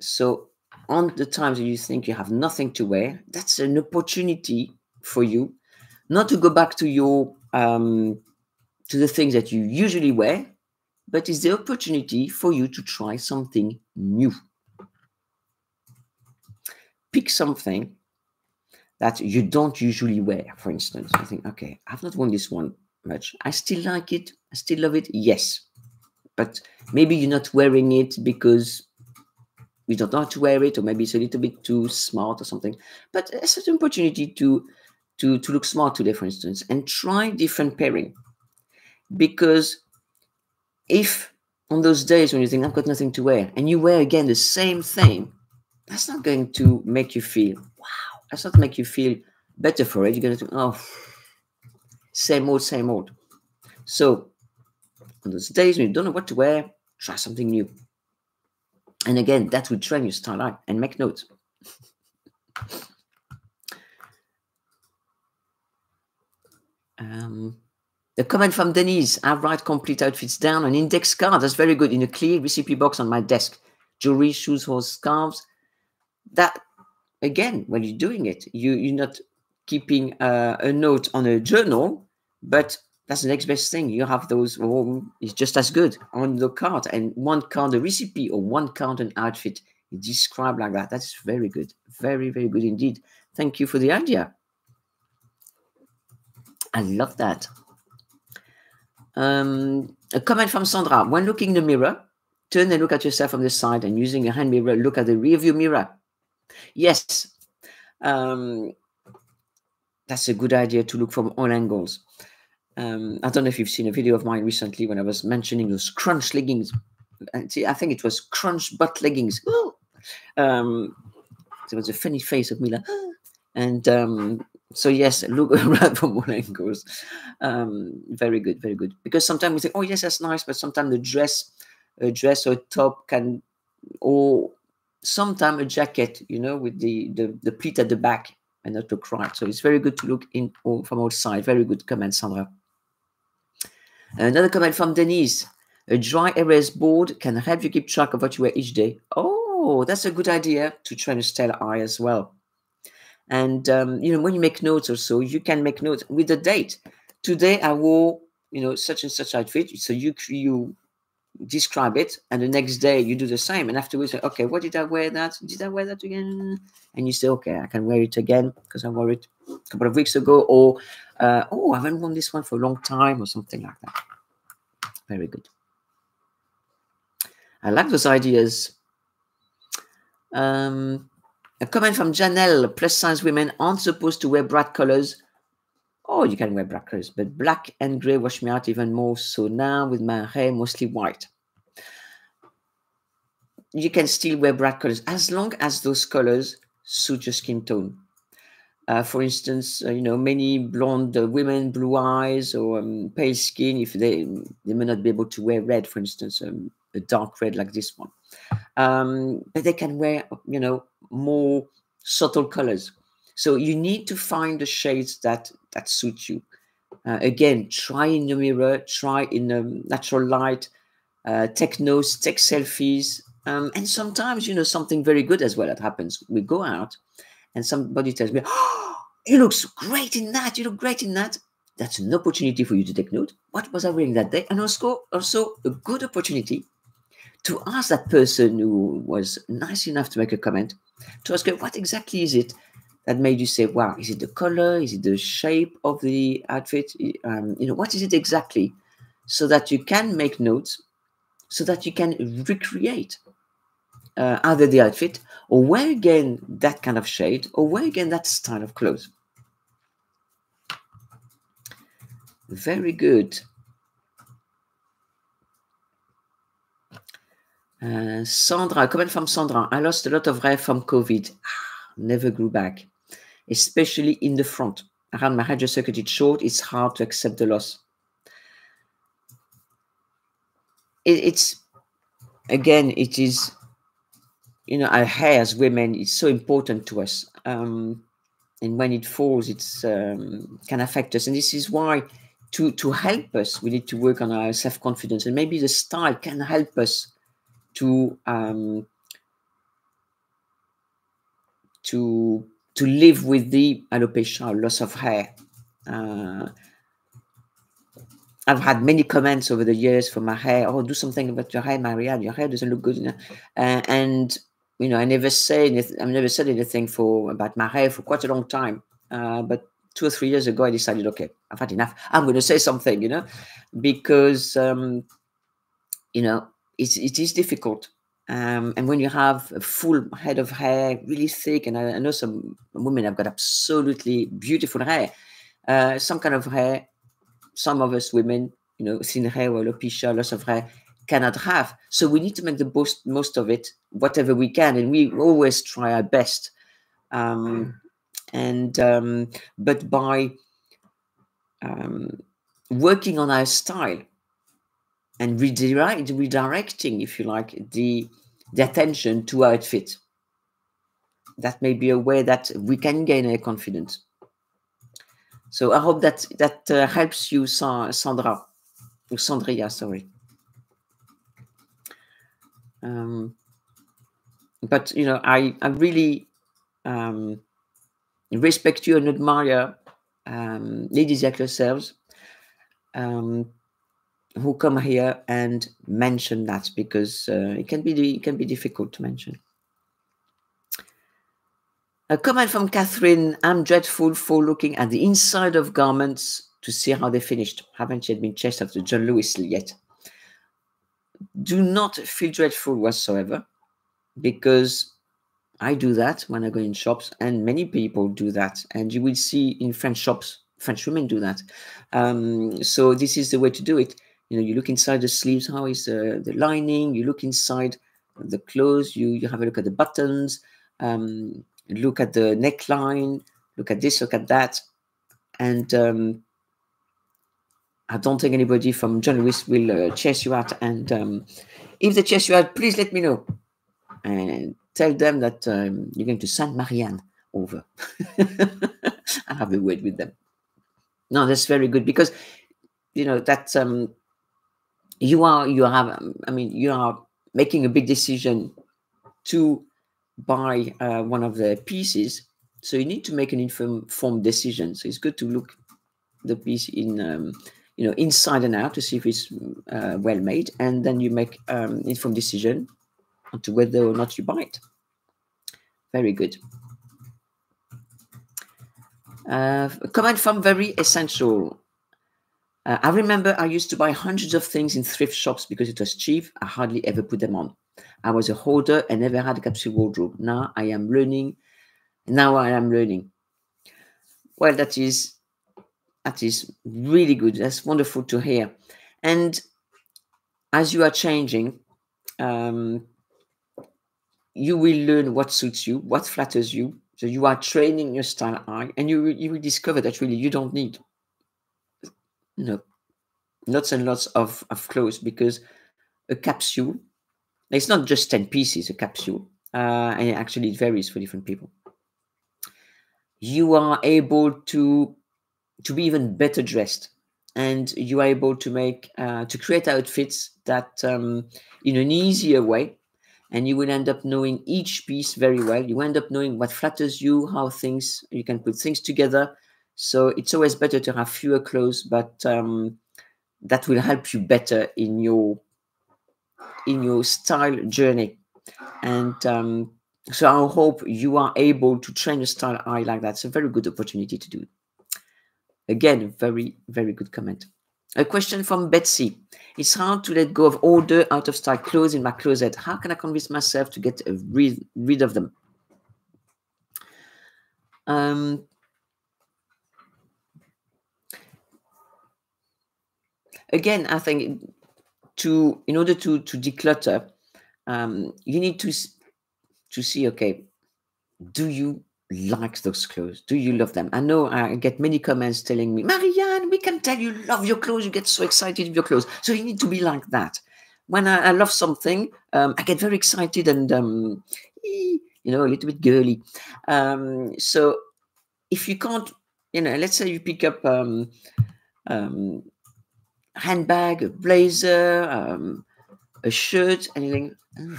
so on the times that you think you have nothing to wear, that's an opportunity for you not to go back to your um, to the things that you usually wear, but it's the opportunity for you to try something new. Pick something that you don't usually wear, for instance. I think, okay, I've not worn this one much. I still like it. I still love it. Yes. But maybe you're not wearing it because you don't know how to wear it, or maybe it's a little bit too smart or something. But it's an opportunity to to to look smart today, for instance, and try different pairing. Because if on those days when you think I've got nothing to wear, and you wear again the same thing, that's not going to make you feel That's not make you feel better for it. You're going to think, oh, same old, same old. So on those days when you don't know what to wear, try something new. And again, that will train your style out and make notes. um, the comment from Denise, I write complete outfits down on index card. That's very good in a clear recipe box on my desk. Jewelry, shoes, horse, scarves. That again, when you're doing it, you you're not keeping uh, a note on a journal, but that's the next best thing. You have those, oh, it's just as good on the card. And one card a recipe or one card an outfit described like that. That's very good. Very, very good indeed. Thank you for the idea. I love that. Um, a comment from Sandra. When looking in the mirror, turn and look at yourself from the side and using a hand mirror, look at the rear view mirror. Yes. Um, that's a good idea to look from all angles Um, I don't know if you've seen a video of mine recently when I was mentioning those crunch leggings. See, I think it was crunch butt leggings. um, there was a funny face of Mila. And um, so, yes, look around from all angles. Um, very good, very good. Because sometimes we think, oh, yes, that's nice. But sometimes the dress, a dress or a top can, or sometimes a jacket, you know, with the, the, the pleat at the back and not look right. So it's very good to look in from outside. Very good comment, Sandra. Another comment from Denise. A dry erase board can help you keep track of what you wear each day. Oh, that's a good idea to train a stale eye as well. And um, you know, when you make notes or so, you can make notes with the date. Today I wore, you know, such and such outfit. So you you describe it, and the next day you do the same. And afterwards, say, okay, what did I wear that? Did I wear that again? And you say, okay, I can wear it again because I wore it a couple of weeks ago, or uh, oh, I haven't worn this one for a long time, or something like that. Very good. I like those ideas. Um, a comment from Janelle: Plus size women aren't supposed to wear bright colors. Oh, you can wear black colors, but black and gray wash me out even more. So now with my hair mostly white, you can still wear bright colors as long as those colors suit your skin tone. Uh, for instance, uh, you know, many blonde uh, women, blue eyes or um, pale skin, if they they may not be able to wear red, for instance, um, a dark red like this one, um, but they can wear, you know, more subtle colors. So you need to find the shades that that suit you. Uh, again, try in the mirror, try in the natural light, uh, take notes, take selfies, um, and sometimes you know something very good as well that happens. We go out, and somebody tells me, "Oh, you look great in that. You look great in that." That's an opportunity for you to take note. What was I wearing that day? And also, also a good opportunity to ask that person who was nice enough to make a comment to ask her, "What exactly is it that made you say, wow, is it the color? Is it the shape of the outfit? Um, you know, what is it exactly? So that you can make notes, so that you can recreate uh, either the outfit or wear again that kind of shade or wear again that style of clothes. Very good. Uh, Sandra, comment from Sandra. I lost a lot of hair from COVID. Never grew back especially in the front. Around my hydro circuited short, it's hard to accept the loss. It, it's again, it is you know our hair as women is so important to us, um, and when it falls, it's um, can affect us, and this is why. To, to help us, we need to work on our self confidence, and maybe the style can help us to um, to to live with the alopecia, loss of hair. Uh, I've had many comments over the years for my hair. Oh, do something about your hair, Marie-Anne. Your hair doesn't look good. Uh, and you know, I never say anything. I've never said anything for about my hair for quite a long time. Uh, but two or three years ago, I decided, okay, I've had enough. I'm going to say something, you know, because um, you know it's it is difficult. Um, and when you have a full head of hair, really thick, and I, I know some women have got absolutely beautiful hair, uh, some kind of hair, some of us women, you know, thin hair or alopecia, loss of hair, cannot have. So we need to make the most most of it, whatever we can, and we always try our best. Um, and um, but by um, working on our style, and redirect, redirecting, if you like, the, the attention to how it fits. That may be a way that we can gain a confidence. So I hope that that uh, helps you, Sandra, or Sandria, sorry. Um, but you know, I I really um, respect you and admire um, ladies like yourselves. Um, who come here and mention that because uh, it can be it can be difficult to mention. A comment from Catherine: I'm dreadful for looking at the inside of garments to see how they finished. Haven't yet been chased after John Lewis yet. Do not feel dreadful whatsoever, because I do that when I go in shops, and many people do that. And you will see in French shops French women do that. Um, so this is the way to do it. You know, you look inside the sleeves. How is the, the lining? You look inside the clothes. You you have a look at the buttons. Um, look at the neckline. Look at this. Look at that. And um, I don't think anybody from John Lewis will uh, chase you out. And um, if they chase you out, please let me know and tell them that um, you're going to send Marie-Anne over. I have a word with them. No, that's very good because you know that um, you are you have I mean you are making a big decision to buy uh, one of the pieces, so you need to make an informed decision. So it's good to look the piece in um, you know inside and out to see if it's uh, well made, and then you make um, informed decision on to whether or not you buy it. Very good. Uh, comment from very essential. Uh, I remember I used to buy hundreds of things in thrift shops because it was cheap. I hardly ever put them on. I was a hoarder and never had a capsule wardrobe. Now I am learning. Now I am learning. Well, that is that is really good. That's wonderful to hear. And as you are changing, um, you will learn what suits you, what flatters you, so you are training your style eye, and you you will discover that really you don't need you know lots and lots of, of clothes because a capsule it's not just 10 pieces a capsule uh, and actually it varies for different people you are able to to be even better dressed and you are able to make uh, to create outfits that um, in an easier way and you will end up knowing each piece very well. You end up knowing what flatters you, how things you can put things together. So it's always better to have fewer clothes, but um, that will help you better in your in your style journey. And um, so I hope you are able to train your style eye like that. It's a very good opportunity to do. Again, very very good comment. A question from Betsy. It's hard to let go of older, out of style clothes in my closet. How can I convince myself to get rid, rid of them? Um, again, I think to in order to to declutter, um, you need to to see okay, do you like those clothes? Do you love them? I know I get many comments telling me, Marie-Anne, we can tell you love your clothes. You get so excited with your clothes. So you need to be like that. When I, I love something, um, I get very excited and, um, you know, a little bit girly. Um, so if you can't, you know, let's say you pick up um, um, handbag, a blazer, um, a shirt, anything.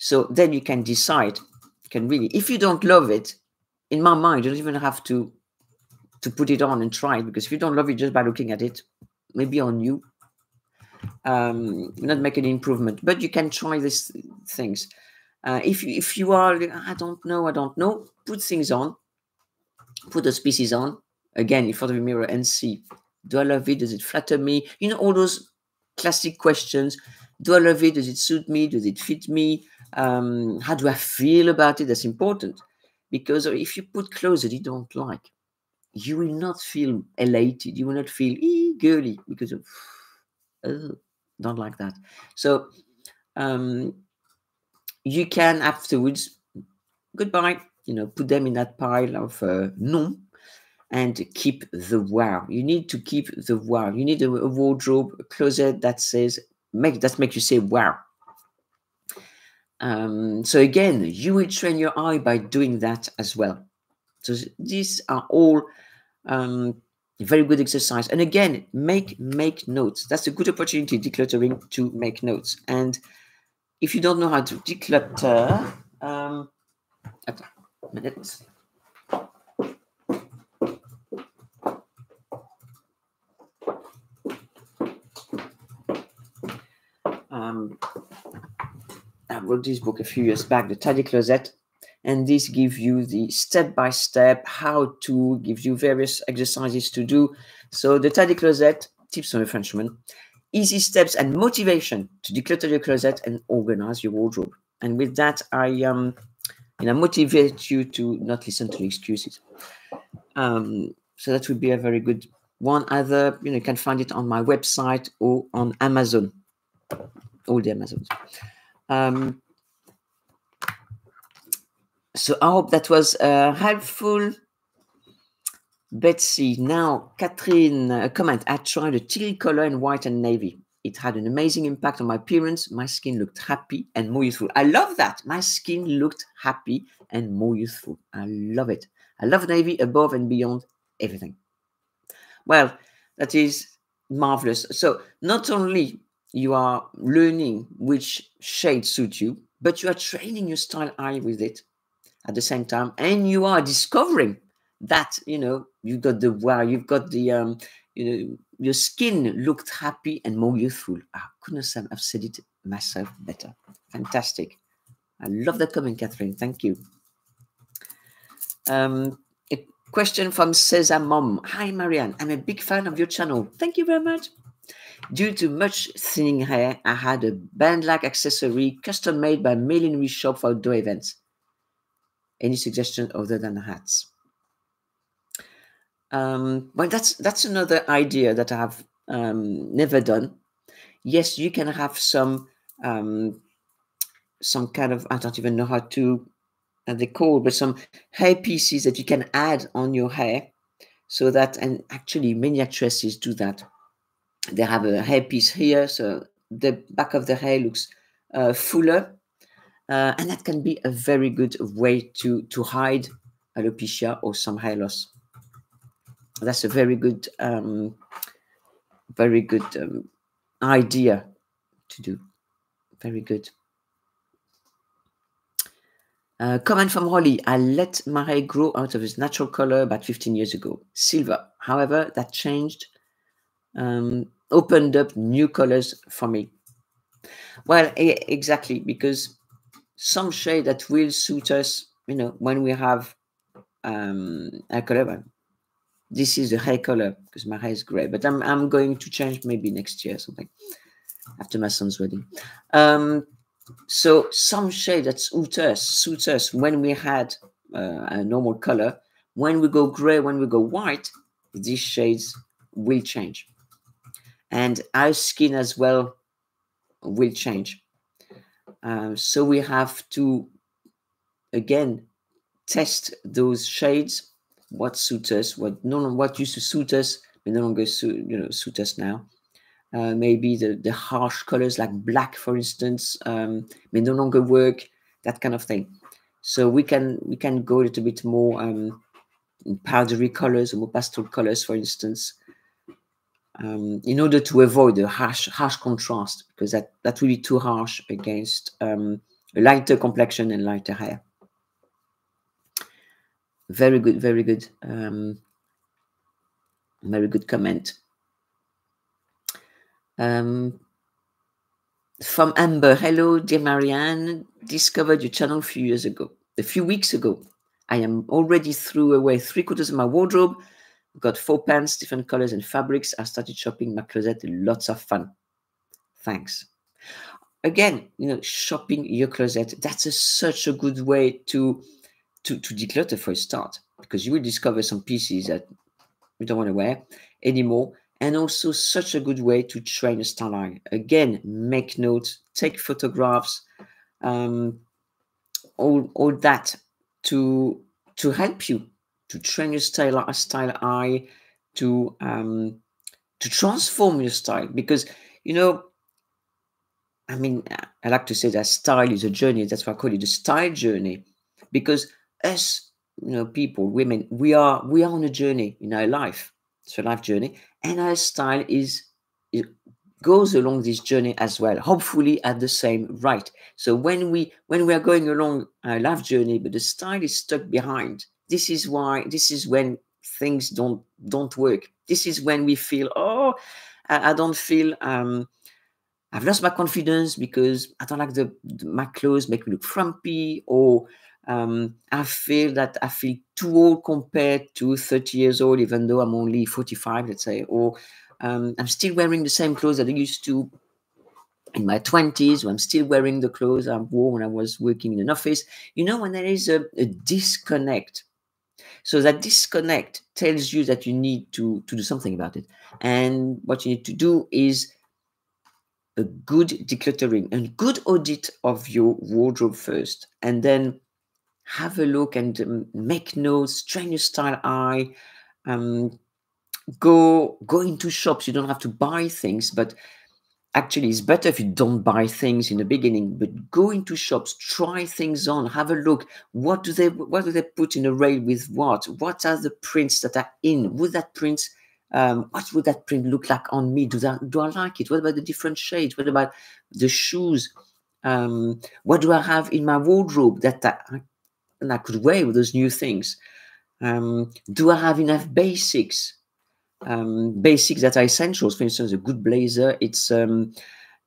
So then you can decide can really if you don't love it in my mind you don't even have to to put it on and try it because if you don't love it just by looking at it maybe on you. Um not make any improvement but you can try these things. Uh, if you if you are i don't know i don't know put things on. Put the species on. Again in front of the mirror and see do i love it does it flatter me you know all those classic questions do i love it does it suit me does it fit me um, how do I feel about it? That's important because if you put clothes that you don't like, you will not feel elated. You will not feel ee, girly because of oh, don't like that. So um, you can afterwards goodbye. You know, put them in that pile of uh, non and keep the wow. You need to keep the wow. You need a, a wardrobe, a closet that says make that make you say wow um, so again, you will train your eye by doing that as well. So these are all um, very good exercise. And again, make make notes. That's a good opportunity decluttering to make notes. And if you don't know how to declutter, um, minutes. Um, I wrote this book a few years back, The Tidy Closet, and this gives you the step by step how to, gives you various exercises to do. So, The Tidy Closet, tips from a Frenchman, easy steps and motivation to declutter your closet and organize your wardrobe. And with that, I um, you know, motivate you to not listen to excuses. Um, so that would be a very good one. Either you know you can find it on my website or on Amazon, all the Amazons. Um, so I hope that was uh, helpful. Betsy, now Catherine, a comment. I tried a teal color in white and navy. It had an amazing impact on my appearance. My skin looked happy and more youthful. I love that. My skin looked happy and more youthful. I love it. I love navy above and beyond everything. Well, that is marvelous. So not only you are learning which shade suit you, but you are training your style eye with it at the same time, and you are discovering that you know you've got the wow, you've got the um, you know your skin looked happy and more youthful. I couldn't have said it myself better. Fantastic. I love that comment, Catherine. Thank you. Um, a question from Cesar Mom. Hi, Marie-Anne. I'm a big fan of your channel. Thank you very much. Due to much thinning hair, I had a band-like accessory custom made by millinery shop for outdoor events. Any suggestion other than hats? Um, well, that's that's another idea that I've um, never done. Yes, you can have some um, some kind of I don't even know how to uh, they call, but some hair pieces that you can add on your hair, so that and actually many actresses do that. They have a hair piece here, so the back of the hair looks uh, fuller, uh, and that can be a very good way to to hide alopecia or some hair loss that's a very good um, very good um, idea to do very good uh, comment from Holly. I let my hair grow out of its natural color about 15 years ago. Silver. However, that changed, um, opened up new colors for me. Well, exactly, because some shade that will suit us, you know, when we have um, a color, this is the hair color because my hair is gray, but I'm I'm going to change maybe next year something after my son's wedding. Um, so some shade that suits us suits us when we had uh, a normal color. When we go gray, when we go white, these shades will change, and our skin as well will change. Um, so we have to again test those shades what suits us, what no, what used to suit us may no longer suit, you know, suit us now. Uh, maybe the, the harsh colors like black, for instance, um, may no longer work. That kind of thing. So we can we can go a little bit more um, powdery colors or more pastel colors, for instance, um, in order to avoid the harsh harsh contrast because that that will be too harsh against um, a lighter complexion and lighter hair. Very good, very good. Um, very good comment. Um, from Amber, hello, dear Marie-Anne. Discovered your channel a few years ago, a few weeks ago. I am already threw away three quarters of my wardrobe. Got four pants, different colors and fabrics. I started shopping my closet. Lots of fun. Thanks. Again, you know, shopping your closet. That's a, such a good way to to, to declutter for a start because you will discover some pieces that you don't want to wear anymore and also such a good way to train a style again make notes take photographs um, all, all that to to help you to train your style style eye to um, to transform your style. Because you know i mean i like to say that style is a journey. That's why i call it a style journey. Because as you know people women we are we are on a journey in our life. It's a life journey. And our style is it goes along this journey as well hopefully at the same right so when we when we are going along our life journey but the style is stuck behind this is why this is when things don't don't work this is when we feel oh i, I don't feel um i've lost my confidence because i don't like the my clothes make me look frumpy or um, I feel that I feel too old compared to 30 years old, even though I'm only 45, let's say, or um, I'm still wearing the same clothes that I used to in my 20s, or I'm still wearing the clothes I wore when I was working in an office. You know, when there is a, a disconnect, So that disconnect tells you that you need to, to do something about it. And what you need to do is a good decluttering and good audit of your wardrobe first. And then have a look and um, make notes, train your style eye, um, go go into shops. You don't have to buy things, but actually it's better if you don't buy things in the beginning but go into shops try things on have a look. What do they what do they put in a rail with what? What are the prints that are in? Would that print um, what would that print look like on me? Do that do i like it? What about the different shades? What about the shoes? Um, what do i have in my wardrobe that I, and I could wear with those new things? Um, do i have enough basics um, basics that are essentials. For instance, a good blazer, it's um,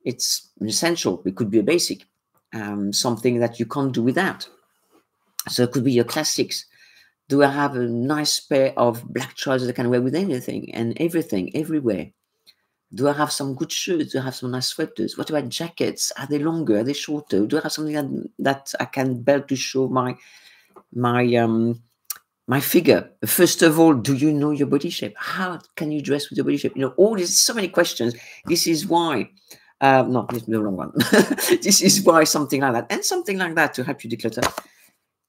it's essential. It could be a basic, um, something that you can't do without. So it could be your classics. Do I have a nice pair of black trousers I can wear with anything and everything, everywhere? Do I have some good shoes? Do I have some nice sweaters? What about jackets? Are they longer? Are they shorter? Do I have something that, that I can belt to show my my um my figure. First of all, do you know your body shape? How can you dress with your body shape? You know, all these so many questions. This is why. Uh, no, this is the wrong one. this is why something like that, and something like that to help you declutter,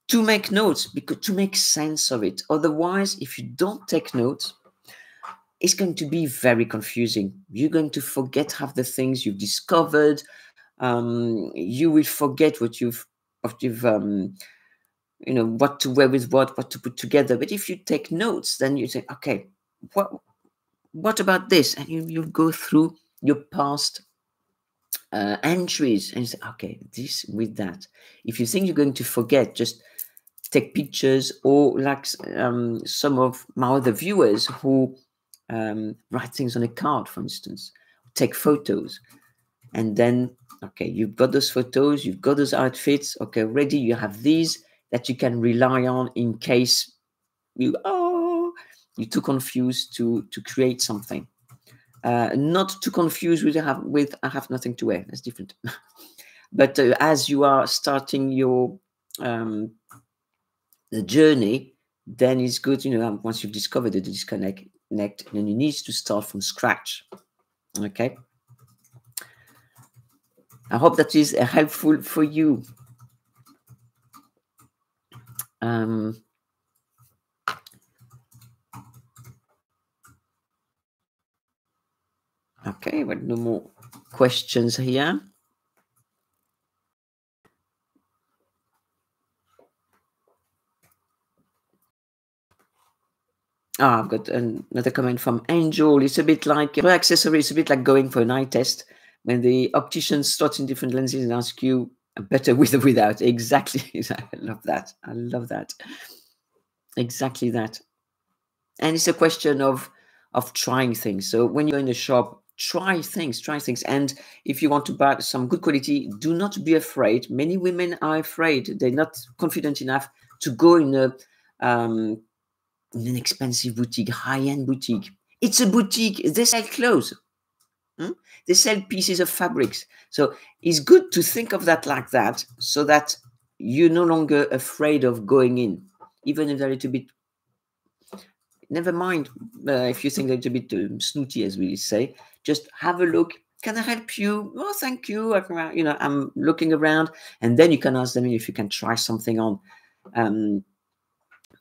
to make notes, because to make sense of it. Otherwise, if you don't take notes, it's going to be very confusing. You're going to forget half the things you've discovered. Um, you will forget what you've what you've um, you know what to wear with what what to put together. But if you take notes then you say okay what what about this? And you, you go through your past uh, entries and say okay this with that. If you think you're going to forget just take pictures or like um, some of my other viewers who um, write things on a card for instance take photos. And then okay you've got those photos you've got those outfits. Okay ready you have these that you can rely on in case you oh you're too confused to to create something. Uh, not too confused with have with I have nothing to wear. That's different. but uh, as you are starting your um, the journey, then it's good. You know, once you've discovered the disconnect, then you need to start from scratch. Okay. I hope that is helpful for you. Um, okay, but no more questions here. Oh, I've got another comment from Angel. It's a bit like for accessory, it's a bit like going for an eye test when the optician starts in different lenses and ask you better with or without. Exactly. I love that. I love that. Exactly that. And it's a question of of trying things. So when you're in the shop, try things, try things. And if you want to buy some good quality, do not be afraid. Many women are afraid. They're not confident enough to go in a um, in an expensive boutique, high-end boutique. It's a boutique. They sell clothes. Hmm? They sell pieces of fabrics. So it's good to think of that like that so that you're no longer afraid of going in, even if they're a little bit. Never mind uh, if you think they're a little bit um, snooty, as we say. Just have a look. Can I help you? Oh, thank you. I You know, I'm looking around, and then you can ask them if you can try something on. Um,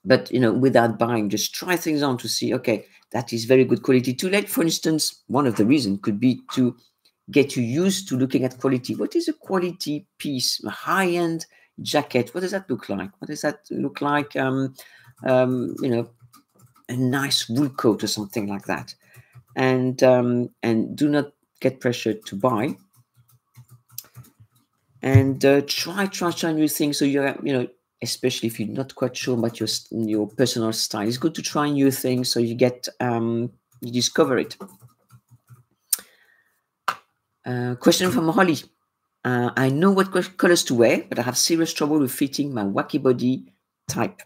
but you know, without buying, just try things on to see. Okay, that is very good quality. To let, for instance, one of the reasons could be to get you used to looking at quality. What is a quality piece, a high-end jacket? What does that look like? What does that look like? Um, um, you know, a nice wool coat or something like that. And um, and do not get pressured to buy. And uh, try, try, try new things. So you're, you know, especially if you're not quite sure about your your personal style. It's good to try new things so you get um, you discover it. Uh, question from Holly. Uh, I know what colors to wear, but I have serious trouble with fitting my wacky body type.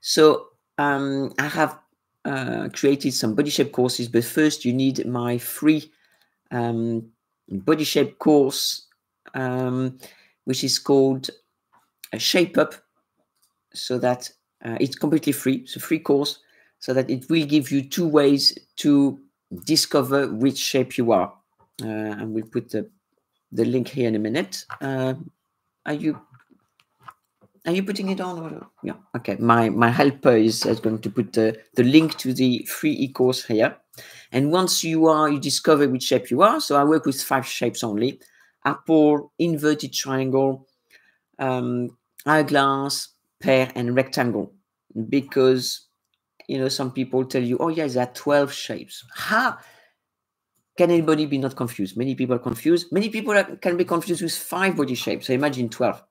So um, I have uh, created some body shape courses, but first you need my free um, body shape course, um, which is called a Shape Up so that Uh, it's completely free. It's a free course so that it will give you two ways to discover which shape you are. Uh, and we'll put the, the link here in a minute. Uh, are you are you putting it on? Or, yeah. Okay. My my helper is, is going to put the, the link to the free e-course here. And once you are you discover which shape you are. So I work with five shapes only: apple, inverted triangle, um, hourglass, pear, and rectangle. Because you know some people tell you, oh yeah, there are twelve shapes. How can anybody be not confused? Many people are confused. Many people are, can be confused with five body shapes. So imagine twelve.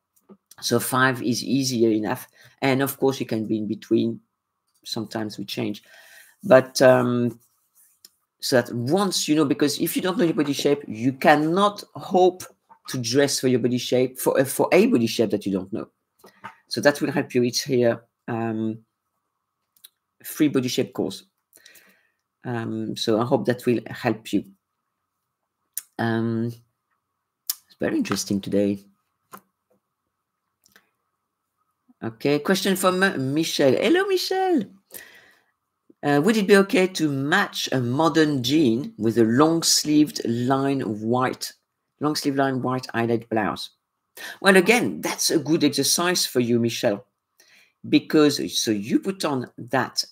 So five is easier enough. And of course, you can be in between. Sometimes we change. But um, so that once you know, because if you don't know your body shape, you cannot hope to dress for your body shape, for, for a body shape that you don't know. So that will help you. It's here, um, free body shape course. Um, so I hope that will help you. Um, it's very interesting today. Okay, question from Michelle. Hello, Michelle. Uh, would it be okay to match a modern jean with a long-sleeved line white, long sleeve line white eyelet blouse? Well, again, that's a good exercise for you, Michelle, because so you put on that,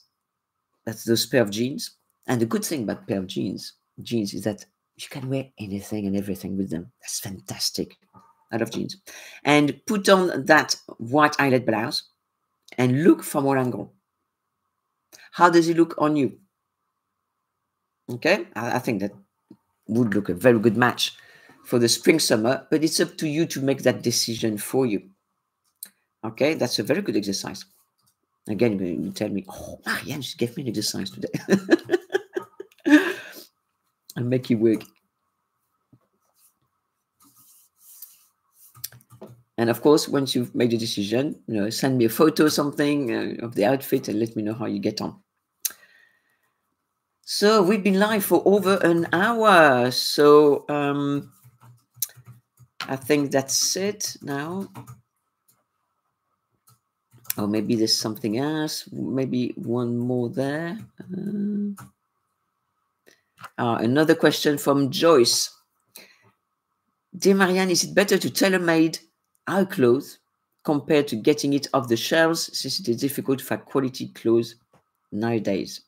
that's those pair of jeans, and the good thing about pair of jeans, jeans is that you can wear anything and everything with them. That's fantastic out of jeans, and put on that white eyelet blouse and look from all angle. How does it look on you? Okay, I, I think that would look a very good match for the spring summer, but it's up to you to make that decision for you. Okay, that's a very good exercise. Again, you tell me, oh, Marie-Anne just gave me an exercise today. I'll make you work. And of course, once you've made a decision, you know, send me a photo or something uh, of the outfit and let me know how you get on. So we've been live for over an hour. So um, I think that's it now. Or maybe there's something else. Maybe one more there. Uh, uh, another question from Joyce. Dear Marie-Anne, is it better to tailor-made our clothes compared to getting it off the shelves since it is difficult for quality clothes nowadays?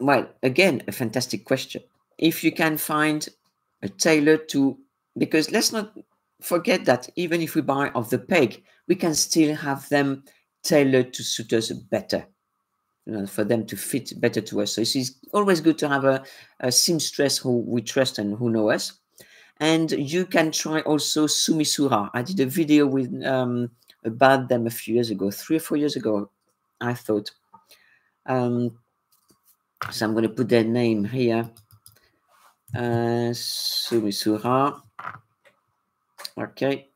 Well, again, a fantastic question. If you can find a tailor to, because let's not forget that even if we buy off the peg, we can still have them tailored to suit us better, you know, for them to fit better to us. So it's always good to have a, a seamstress who we trust and who know us. And you can try also Sumissura. I did a video with um, about them a few years ago, three or four years ago, I thought. Um, so I'm going to put their name here. Uh, Sumissura. Okay.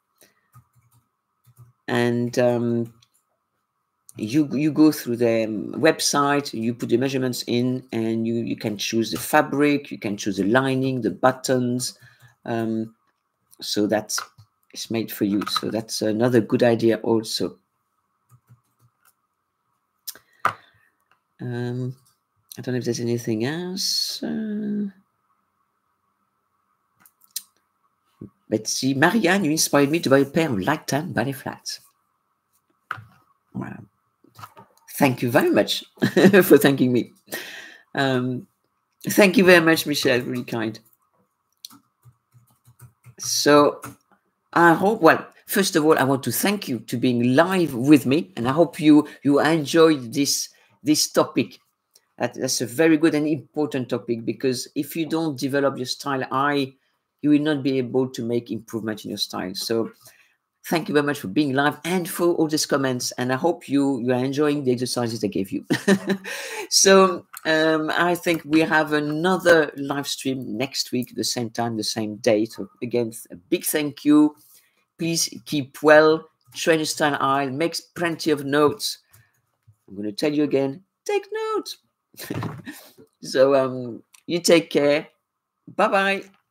And um, you you go through the website, you put the measurements in, and you you can choose the fabric, you can choose the lining, the buttons, um, so that's it's made for you. So that's another good idea also. Um, I don't know if there's anything else. Uh, let's see. Marie-Anne, you inspired me to buy a pair of light tan ballet flats. Thank you very much for thanking me. Um, thank you very much, Michelle. Really kind. So I hope, well, first of all, I want to thank you to being live with me. And I hope you you enjoyed this this topic. That, that's a very good and important topic because if you don't develop your style eye, you will not be able to make improvement in your style. So thank you very much for being live and for all these comments. And I hope you you are enjoying the exercises I gave you. so um, I think we have another live stream next week, the same time, the same date. So again, a big thank you. Please keep well, train your style eye, make plenty of notes. I'm going to tell you again, take notes. so um, you take care. Bye bye.